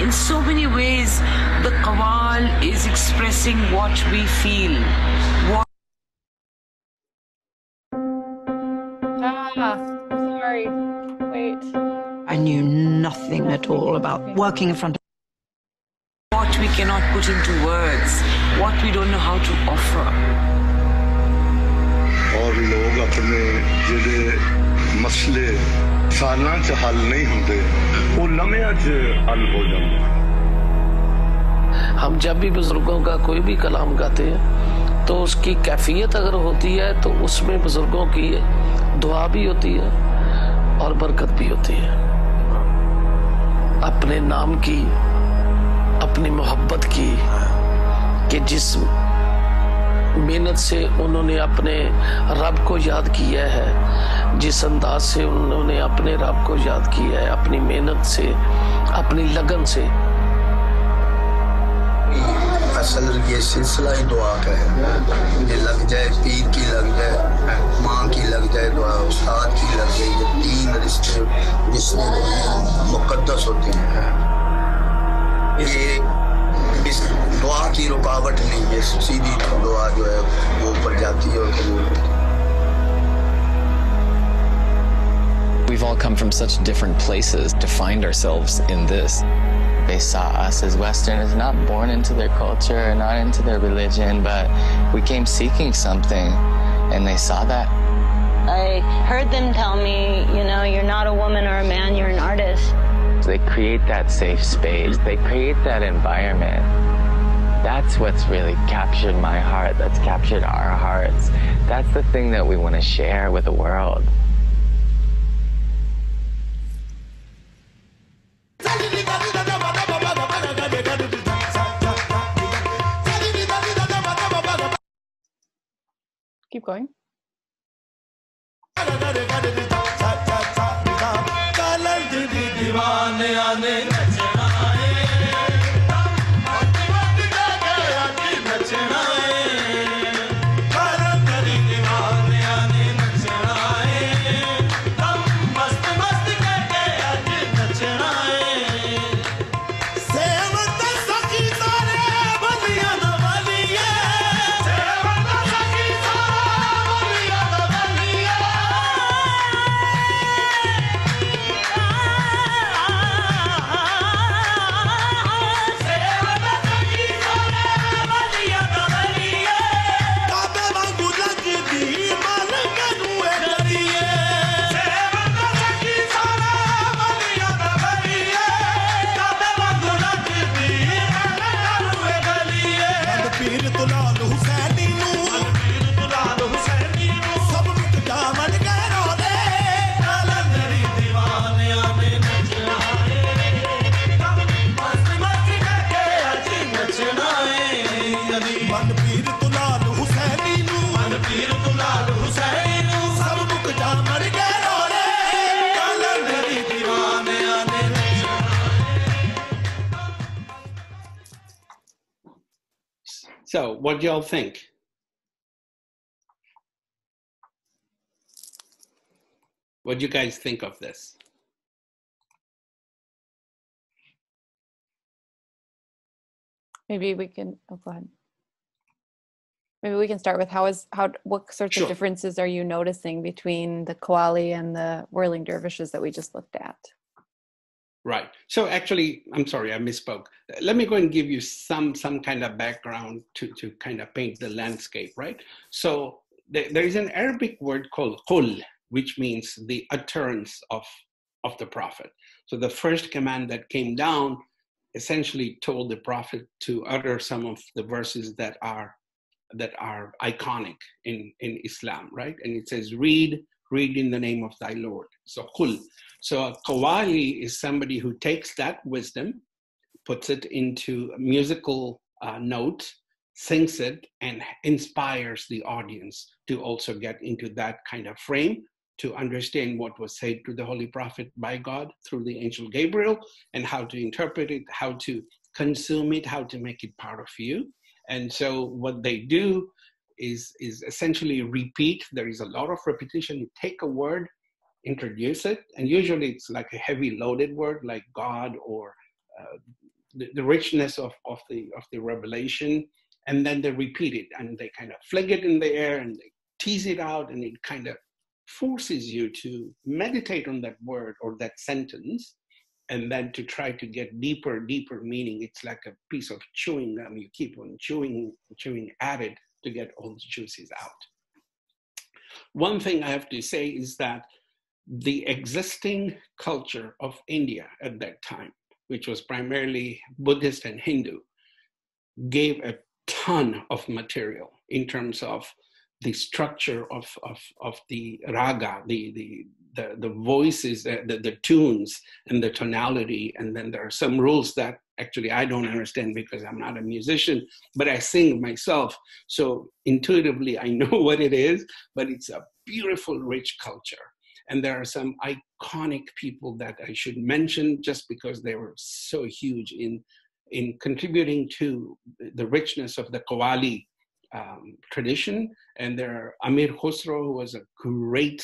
in so many ways, the Qawwal is expressing what we feel. What ah, sorry. Wait. I knew nothing at all about working in front of what we cannot put into words, what we don't know how to offer. और लोग ਸਾਲਾਂ ਚ ਹੱਲ ਨਹੀਂ ਹੁੰਦੇ ਉਹ ਲਮਿਆਂ ਚ ਹੱਲ ਹੋ ਜਾਂਦੇ हम जब भी बुजुर्गों का कोई भी कलाम गाते हैं तो उसकी कैफियत अगर होती है तो उसमें बुजुर्गों की दुआ भी होती है और बरकत भी होती है अपने नाम की अपनी मोहब्बत की कि जिस मेहनत से उन्होंने अपने रब को याद किया है। जिस अंदाज से उन्होंने अपने रब को याद किया है, अपनी मेहनत से, अपनी लगन से। असल ये सिलसिला ही दुआ का है। ये लग जाए, पीर की लग जाए, माँ की लग जाए दुआ, उस्ताद की लग जाए, ये तीन रिश्ते रिश्ते जो हैं मुकद्दस होते हैं। ये दुआ की रुकावट नहीं है सीधी दुआ जो है वो ऊपर जाती है और कबूल होती है We've all come from such different places to find ourselves in this. They saw us as Westerners, not born into their culture, not into their religion, but we came seeking something, and they saw that. I heard them tell me, you know, you're not a woman or a man, you're an artist. They create that safe space, they create that environment. That's what's really captured my heart, that's captured our hearts. That's the thing that we want to share with the world. Keep going. What do y'all think? What do you guys think of this? Maybe we can, oh, go ahead. Maybe we can start with how is, how, what sorts Sure. of differences are you noticing between the Qawwali and the whirling dervishes that we just looked at? Right. So actually, I'm sorry, I misspoke. Let me go and give you some some kind of background to to kind of paint the landscape, right? So there, is an Arabic word called qul, which means the utterance of of the prophet. So the first command that came down essentially told the prophet to utter some of the verses that are that are iconic in in Islam, right? And it says, "Read, read in the name of thy Lord." So qul. So a qawwali is somebody who takes that wisdom, puts it into a musical uh, note, sings it, and inspires the audience to also get into that kind of frame to understand what was said to the Holy Prophet by God through the angel Gabriel and how to interpret it, how to consume it, how to make it part of you. And so what they do is, is essentially repeat. There is a lot of repetition. You take a word, introduce it, and usually it's like a heavy loaded word like God or uh, the, the richness of, of, the, of the revelation, and then they repeat it and they kind of fling it in the air and they tease it out, and it kind of forces you to meditate on that word or that sentence and then to try to get deeper deeper meaning it's like a piece of chewing gum you keep on chewing chewing at it to get all the juices out one thing i have to say is that the existing culture of india at that time which was primarily buddhist and hindu gave a ton of material in terms of the structure of, of, of the raga, the, the, the, the voices, the, the, the tunes, and the tonality. And then there are some rules that actually I don't understand because I'm not a musician, but I sing myself. So intuitively, I know what it is, but it's a beautiful, rich culture. And there are some iconic people that I should mention just because they were so huge in, in contributing to the richness of the Qawwali um, tradition. And there are Amir Khusro, who was a great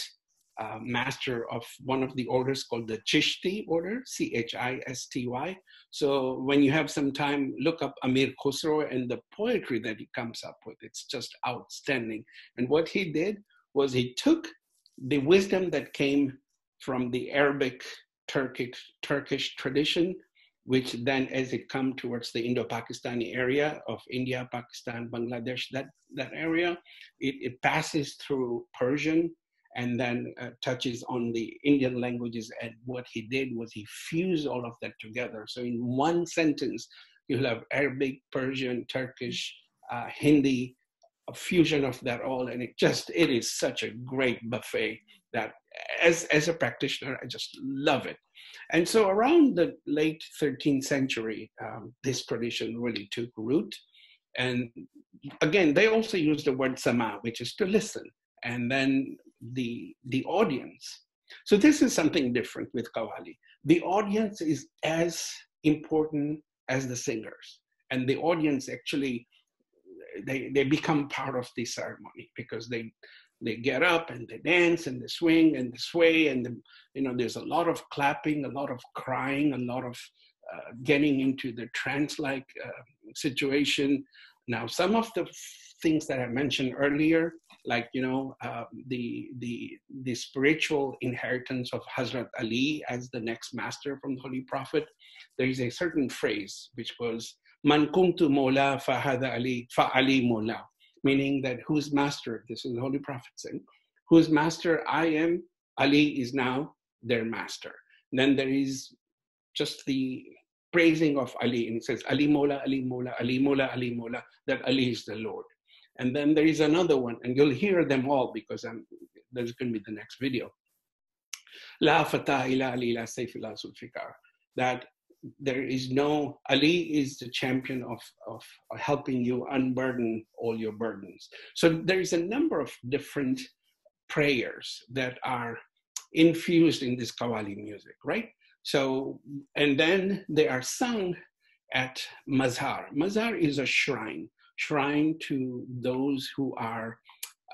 uh, master of one of the orders called the Chishti order, C H I S T Y. So when you have some time, look up Amir Khusro and the poetry that he comes up with. It's just outstanding. And what he did was he took the wisdom that came from the Arabic Turkic, Turkish tradition which then as it come towards the Indo-Pakistani area of India, Pakistan, Bangladesh, that, that area, it, it passes through Persian and then uh, touches on the Indian languages. And what he did was he fused all of that together. So in one sentence, you'll have Arabic, Persian, Turkish, uh, Hindi, a fusion of that all. And it just, it is such a great buffet that as, as a practitioner, I just love it. And so around the late 13th century, um, this tradition really took root. And again, they also use the word sama, which is to listen, and then the, the audience. So this is something different with Qawwali. The audience is as important as the singers. And the audience actually, they, they become part of the ceremony because they, they get up and they dance and they swing and they sway and you know there's a lot of clapping a lot of crying a lot of uh, getting into the trance-like uh, situation now some of the things that i mentioned earlier like you know uh, the the the spiritual inheritance of hazrat ali as the next master from the holy prophet there is a certain phrase which was man kuntu mola fahada ali fa ali mola meaning that whose master, this is the Holy Prophet saying, whose master I am, Ali is now their master. then there is just the praising of Ali, and it says, Ali Mola, Ali Mola, Ali Mola, Ali Mola, that Ali is the Lord. And then there is another one, and you'll hear them all because I'm, there's going to be the next video. La fatah ila Ali la Zulfiqar. That there is no ali is the champion of, of helping you unburden all your burdens so there is a number of different prayers that are infused in this qawwali music right so and then they are sung at mazhar mazhar is a shrine shrine to those who are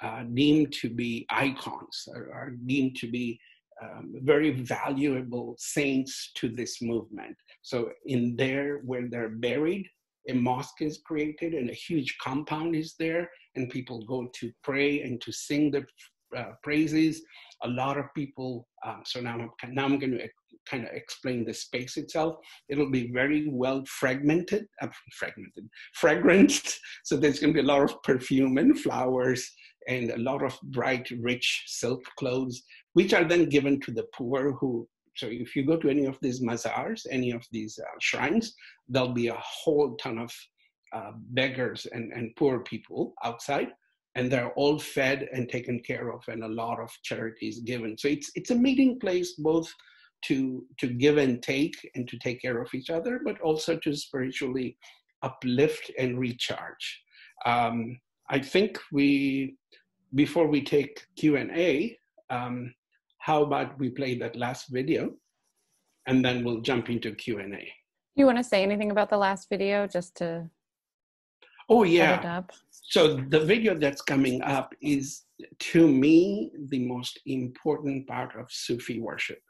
uh, deemed to be icons, are, are deemed to be um, very valuable saints to this movement. So, in there, where they're buried, a mosque is created and a huge compound is there, and people go to pray and to sing the uh, praises. A lot of people. Um, so now I'm now I'm going to kind of explain the space itself. It'll be very well fragmented, uh, fragmented, fragranced. So there's going to be a lot of perfume and flowers and a lot of bright, rich silk clothes, which are then given to the poor who. So if you go to any of these mazars, any of these uh, shrines, there'll be a whole ton of uh, beggars and, and poor people outside and they're all fed and taken care of and a lot of charities given so it's it's a meeting place both to to give and take and to take care of each other but also to spiritually uplift and recharge. Um, i think we before we take q&a um, how about we play that last video and then we'll jump into q&a you want to say anything about the last video just to oh yeah. so the video that's coming up is to me the most important part of sufi worship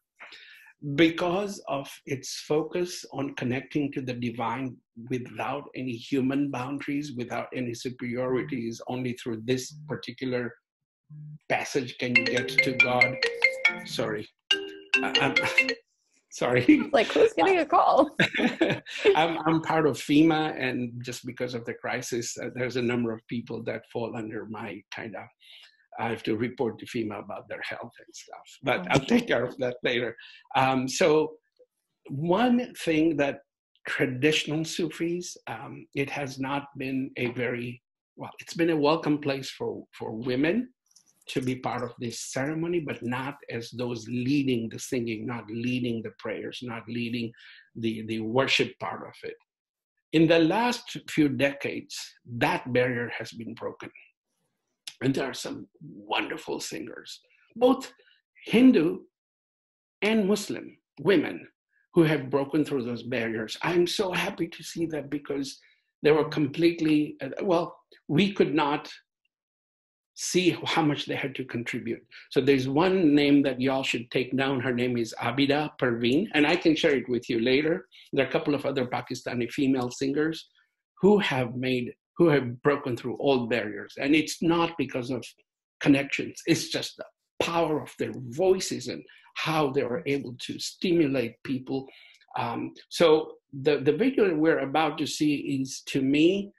because of its focus on connecting to the divine without any human boundaries, without any superiorities, only through this particular passage can you get to God. Sorry. I'm, sorry. Like, who's getting a call? I'm, I'm part of FEMA, and just because of the crisis, uh, there's a number of people that fall under my kind of I have to report to FEMA about their health and stuff, but I'll take care of that later. Um, so, one thing that traditional Sufis, um, it has not been a very well, it's been a welcome place for, for women to be part of this ceremony, but not as those leading the singing, not leading the prayers, not leading the, the worship part of it. In the last few decades, that barrier has been broken. And there are some wonderful singers, both Hindu and Muslim women who have broken through those barriers. I'm so happy to see that because they were completely, uh, well, we could not see how much they had to contribute. So there's one name that y'all should take down. Her name is Abida Parveen, and I can share it with you later. There are a couple of other Pakistani female singers who have made who have broken through all barriers. And it's not because of connections, it's just the power of their voices and how they are able to stimulate people. Um, so the, the video we're about to see is to me,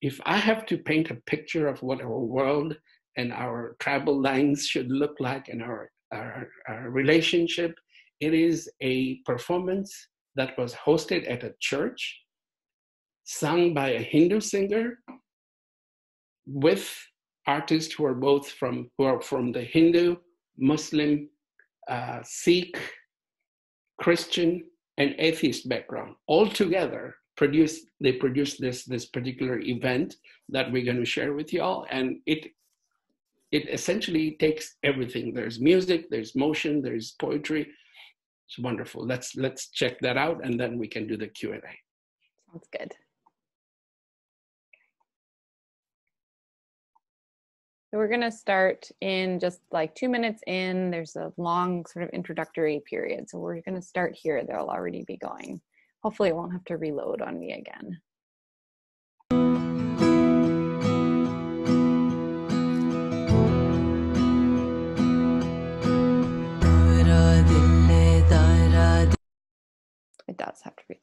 if I have to paint a picture of what our world and our tribal lines should look like and our, our, our relationship, it is a performance that was hosted at a church sung by a Hindu singer with artists who are both from who are from the Hindu, Muslim, uh, Sikh, Christian, and atheist background. All together, produce they produce this this particular event that we're going to share with y'all, and it it essentially takes everything. There's music, there's motion, there's poetry. It's wonderful. Let's let's check that out, and then we can do the Q and A. Sounds good. So we're going to start in just like two minutes in. There's a long sort of introductory period. So we're going to start here. They'll already be going. Hopefully, it won't have to reload on me again. It does have to reload.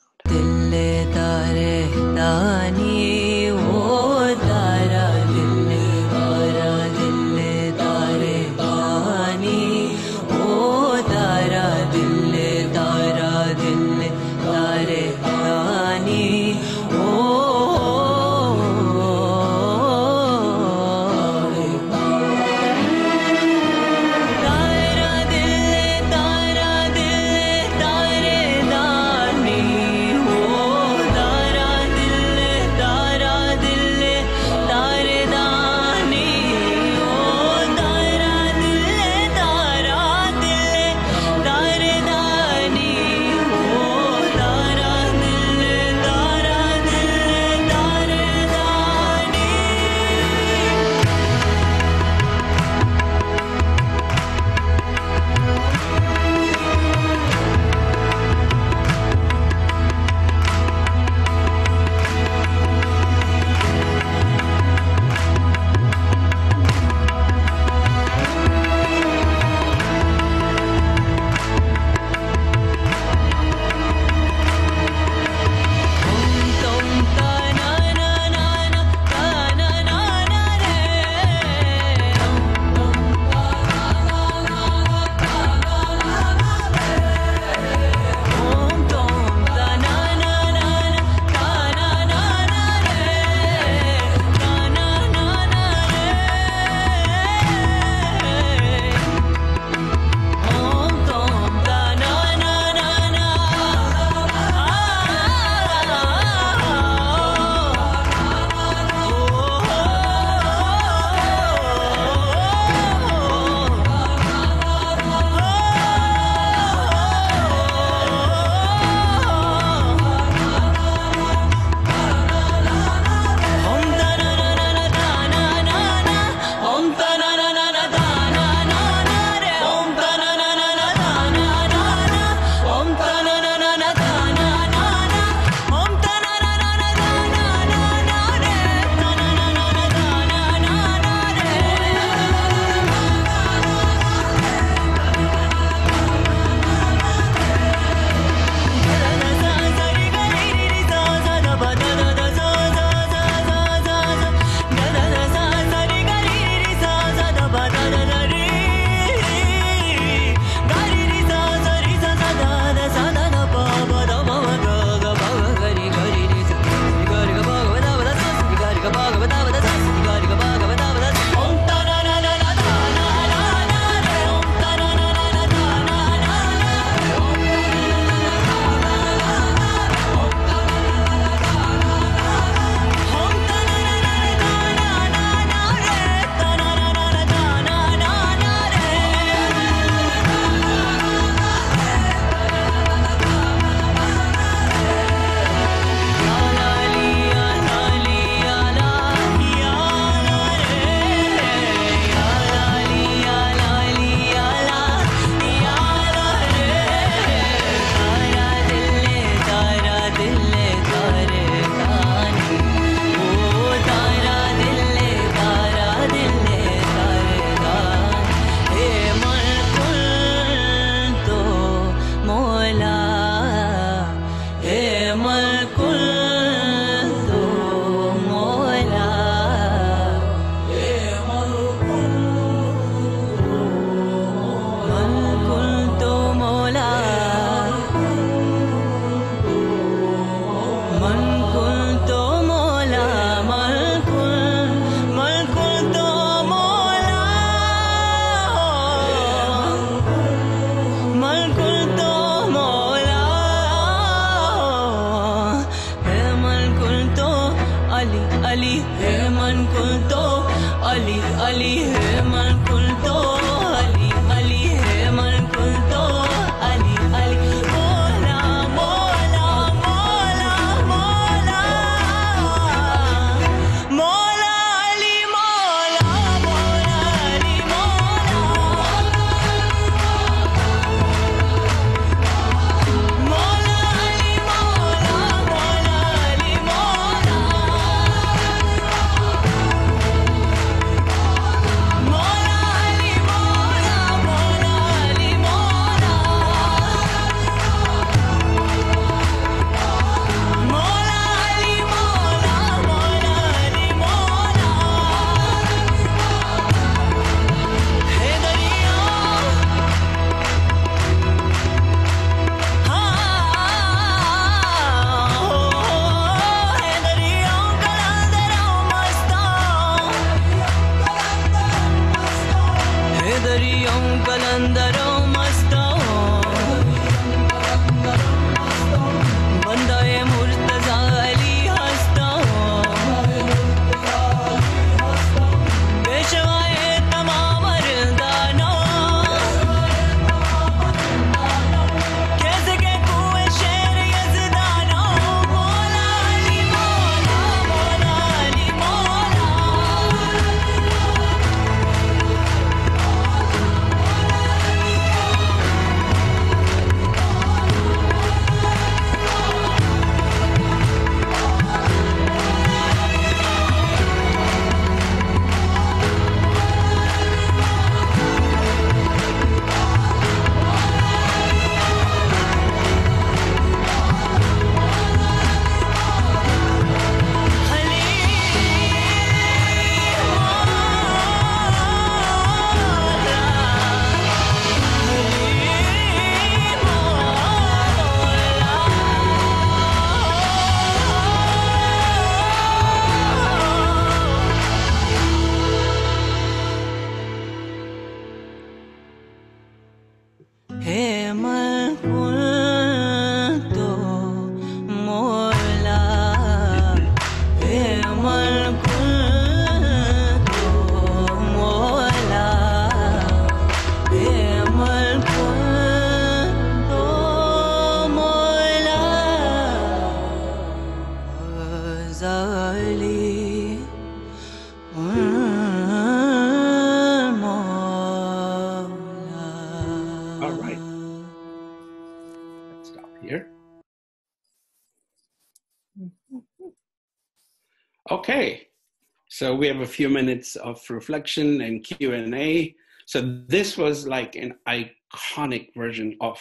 So we have a few minutes of reflection and Q&A. So this was like an iconic version of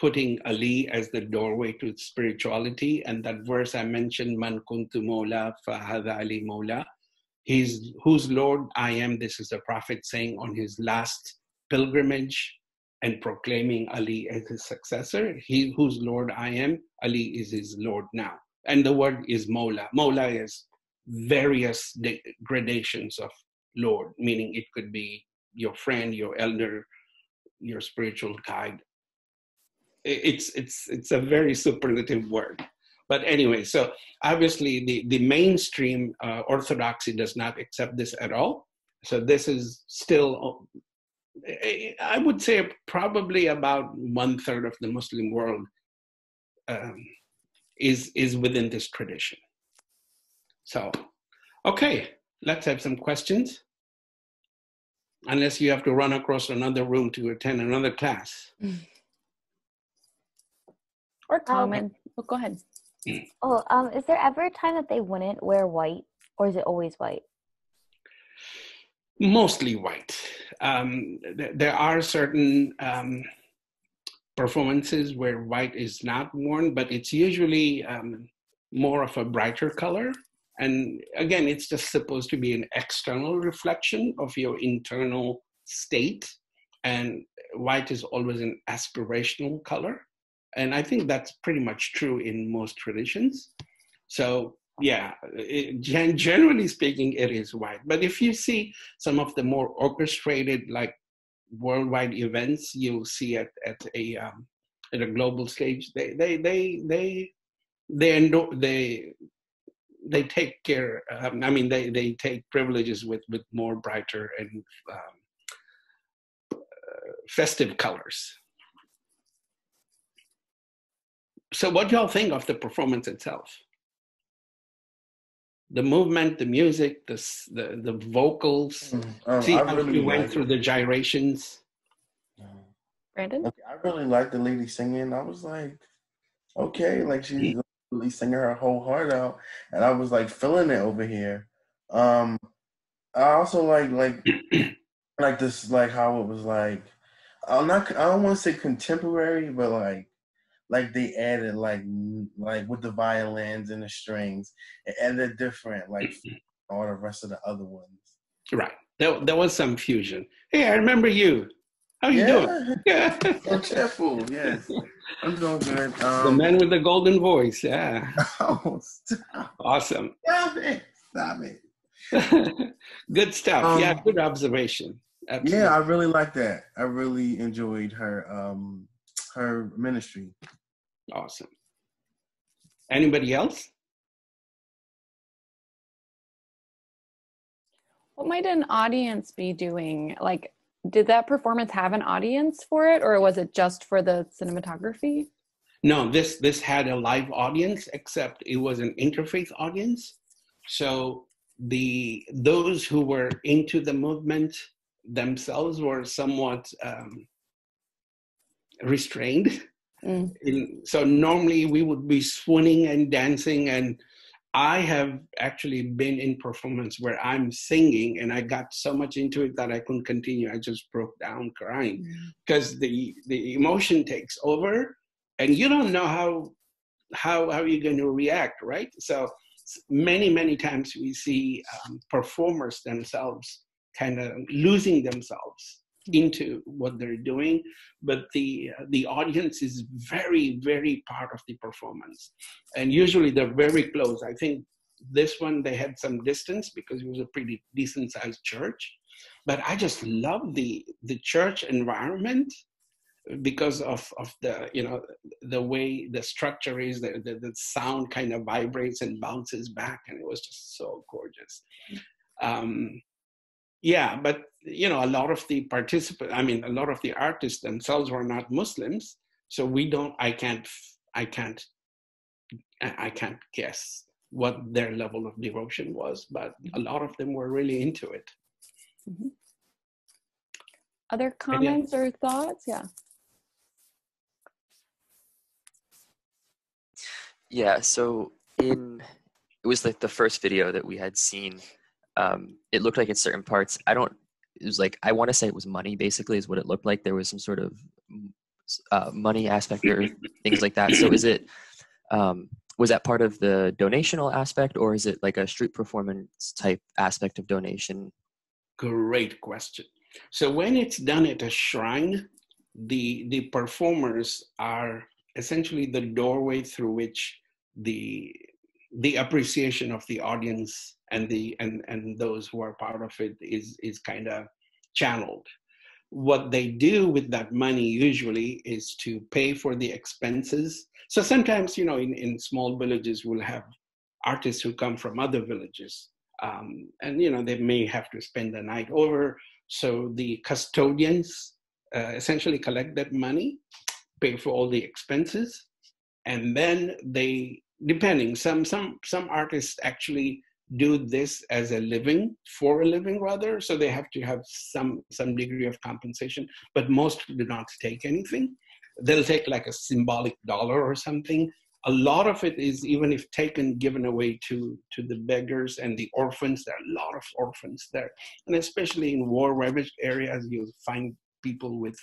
putting Ali as the doorway to spirituality. And that verse I mentioned, Man kuntu mola fahadha Ali mola. He's whose Lord I am. This is the Prophet saying on his last pilgrimage and proclaiming Ali as his successor. He whose Lord I am, Ali is his Lord now. And the word is Mola. Mola is various gradations of Lord, meaning it could be your friend, your elder, your spiritual guide. It's it's it's a very superlative word. But anyway, so obviously the, the mainstream uh, orthodoxy does not accept this at all. So this is still I I would say probably about one third of the Muslim world um, is is within this tradition. So, okay, let's have some questions. Unless you have to run across another room to attend another class. Or common. Oh, go ahead. Oh, um, is there ever a time that they wouldn't wear white, or is it always white? mostly white. Um, th- there are certain um, performances where white is not worn, but it's usually um, more of a brighter color. And again, it's just supposed to be an external reflection of your internal state. And white is always an aspirational color. And I think that's pretty much true in most traditions. So yeah, it, generally speaking, it is white. But if you see some of the more orchestrated, like worldwide events, you'll see at at a um, at a global stage, they they they they they endo- they they take care. Um, I mean, they they take privileges with with more brighter and um, uh, festive colors. So, what do y'all think of the performance itself? The movement, the music, the the, the vocals. Um, See I how really we went like through the gyrations. Brandon? Okay, I really liked the lady singing. I was like, okay, like she's really singing her whole heart out, and I was like feeling it over here. Um, I also like like like this like how it was like I'm not I don't want to say contemporary, but like like they added like like with the violins and the strings, it added different like all the rest of the other ones. Right. There, there was some fusion. Hey, I remember you. How you doing? Yeah, so cheerful. Yes, I'm doing good. the Um, man with the golden voice. Yeah. oh, stop. Awesome. Stop it. Stop it. good stuff. yeah, Um, good observation. Absolutely. Yeah, I really like that. I really enjoyed her um her ministry. Awesome. Anybody else? What might an audience be doing? Like, did that performance have an audience for it, or was it just for the cinematography? No, this this had a live audience, except it was an interfaith audience. So the those who were into the movement themselves were somewhat um, restrained. Mm. In, so normally we would be swooning and dancing, and I have actually been in performance where I'm singing, and I got so much into it that I couldn't continue. I just broke down crying because the the emotion takes over, and you don't know how how how you're going to react, right? So many many times we see um, performers themselves kind of losing themselves into what they're doing but the the audience is very very part of the performance. And usually they're very close. I think this one they had some distance because it was a pretty decent sized church. But i just love the the church environment because of of the you know the way the structure is the, the, the sound kind of vibrates and bounces back and it was just so gorgeous. Um yeah but you know a lot of the participants i mean a lot of the artists themselves were not muslims so we don't i can't i can't i I can't guess what their level of devotion was but a lot of them were really into it mm-hmm. Other comments or thoughts? Yeah. Yeah, so in it was like the first video that we had seen. Um, it looked like in certain parts, I don't. It was like I want to say it was money. Basically, is what it looked like. There was some sort of uh, money aspect or things like that. So is it? Um, was that part of the donational aspect, or is it like a street performance type aspect of donation? Great question. So when it's done at a shrine, the the performers are essentially the doorway through which the the appreciation of the audience and the and and those who are part of it is is kind of channeled. What they do with that money usually is to pay for the expenses. So sometimes, you know, in, in small villages, we'll have artists who come from other villages um, and you know they may have to spend the night over so the custodians uh, essentially collect that money pay for all the expenses and then they depending some some some artists actually do this as a living for a living rather. So they have to have some some degree of compensation but most do not take anything. They'll take like a symbolic dollar or something. A lot of it is even if taken given away to to the beggars and the orphans. There are a lot of orphans there. And especially in war ravaged areas you'll find people with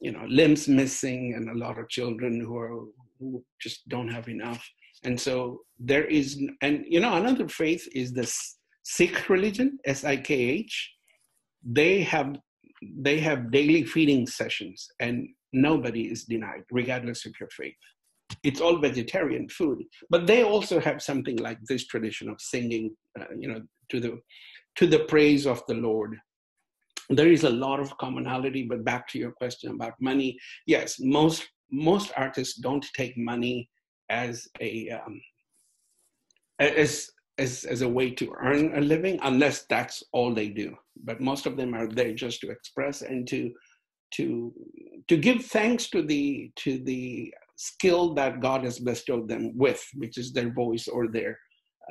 you know limbs missing and a lot of children who are who just don't have enough and so there is and you know another faith is the sikh religion s-i-k-h they have they have daily feeding sessions and nobody is denied regardless of your faith. It's all vegetarian food but they also have something like this tradition of singing uh, you know to the to the praise of the lord. There is a lot of commonality but back to your question about money. Yes most most artists don't take money as a um, as as as a way to earn a living, unless that's all they do. But most of them are there just to express and to to to give thanks to the to the skill that God has bestowed them with, which is their voice or their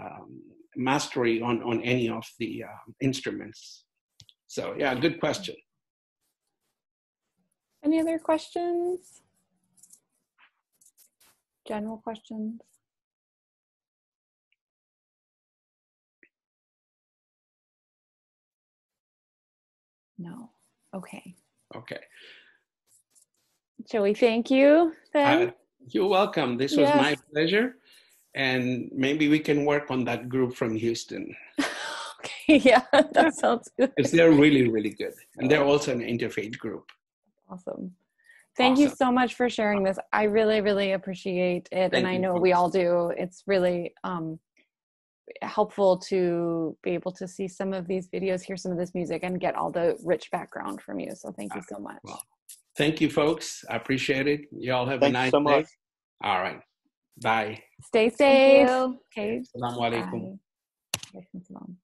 um, mastery on on any of the uh, instruments. So yeah, good question. Any other questions? General questions? No. Okay. Okay. Shall we thank you then? Uh, you're welcome. This was Yes. my pleasure. And maybe we can work on that group from Houston. Okay, yeah, that sounds good. Because they're really, really good. And they're also an interfaith group. Awesome. Thank you so much for sharing this. I really, really appreciate it. Thank and I know we all do. It's really um, helpful to be able to see some of these videos, hear some of this music, and get all the rich background from you. So thank you so much. Thank you, folks. I appreciate it. Y'all have Thank a you nice so day. much. All right. Bye. Stay safe. you. Okay. Assalamu alaikum. Bye. Alaikum salam.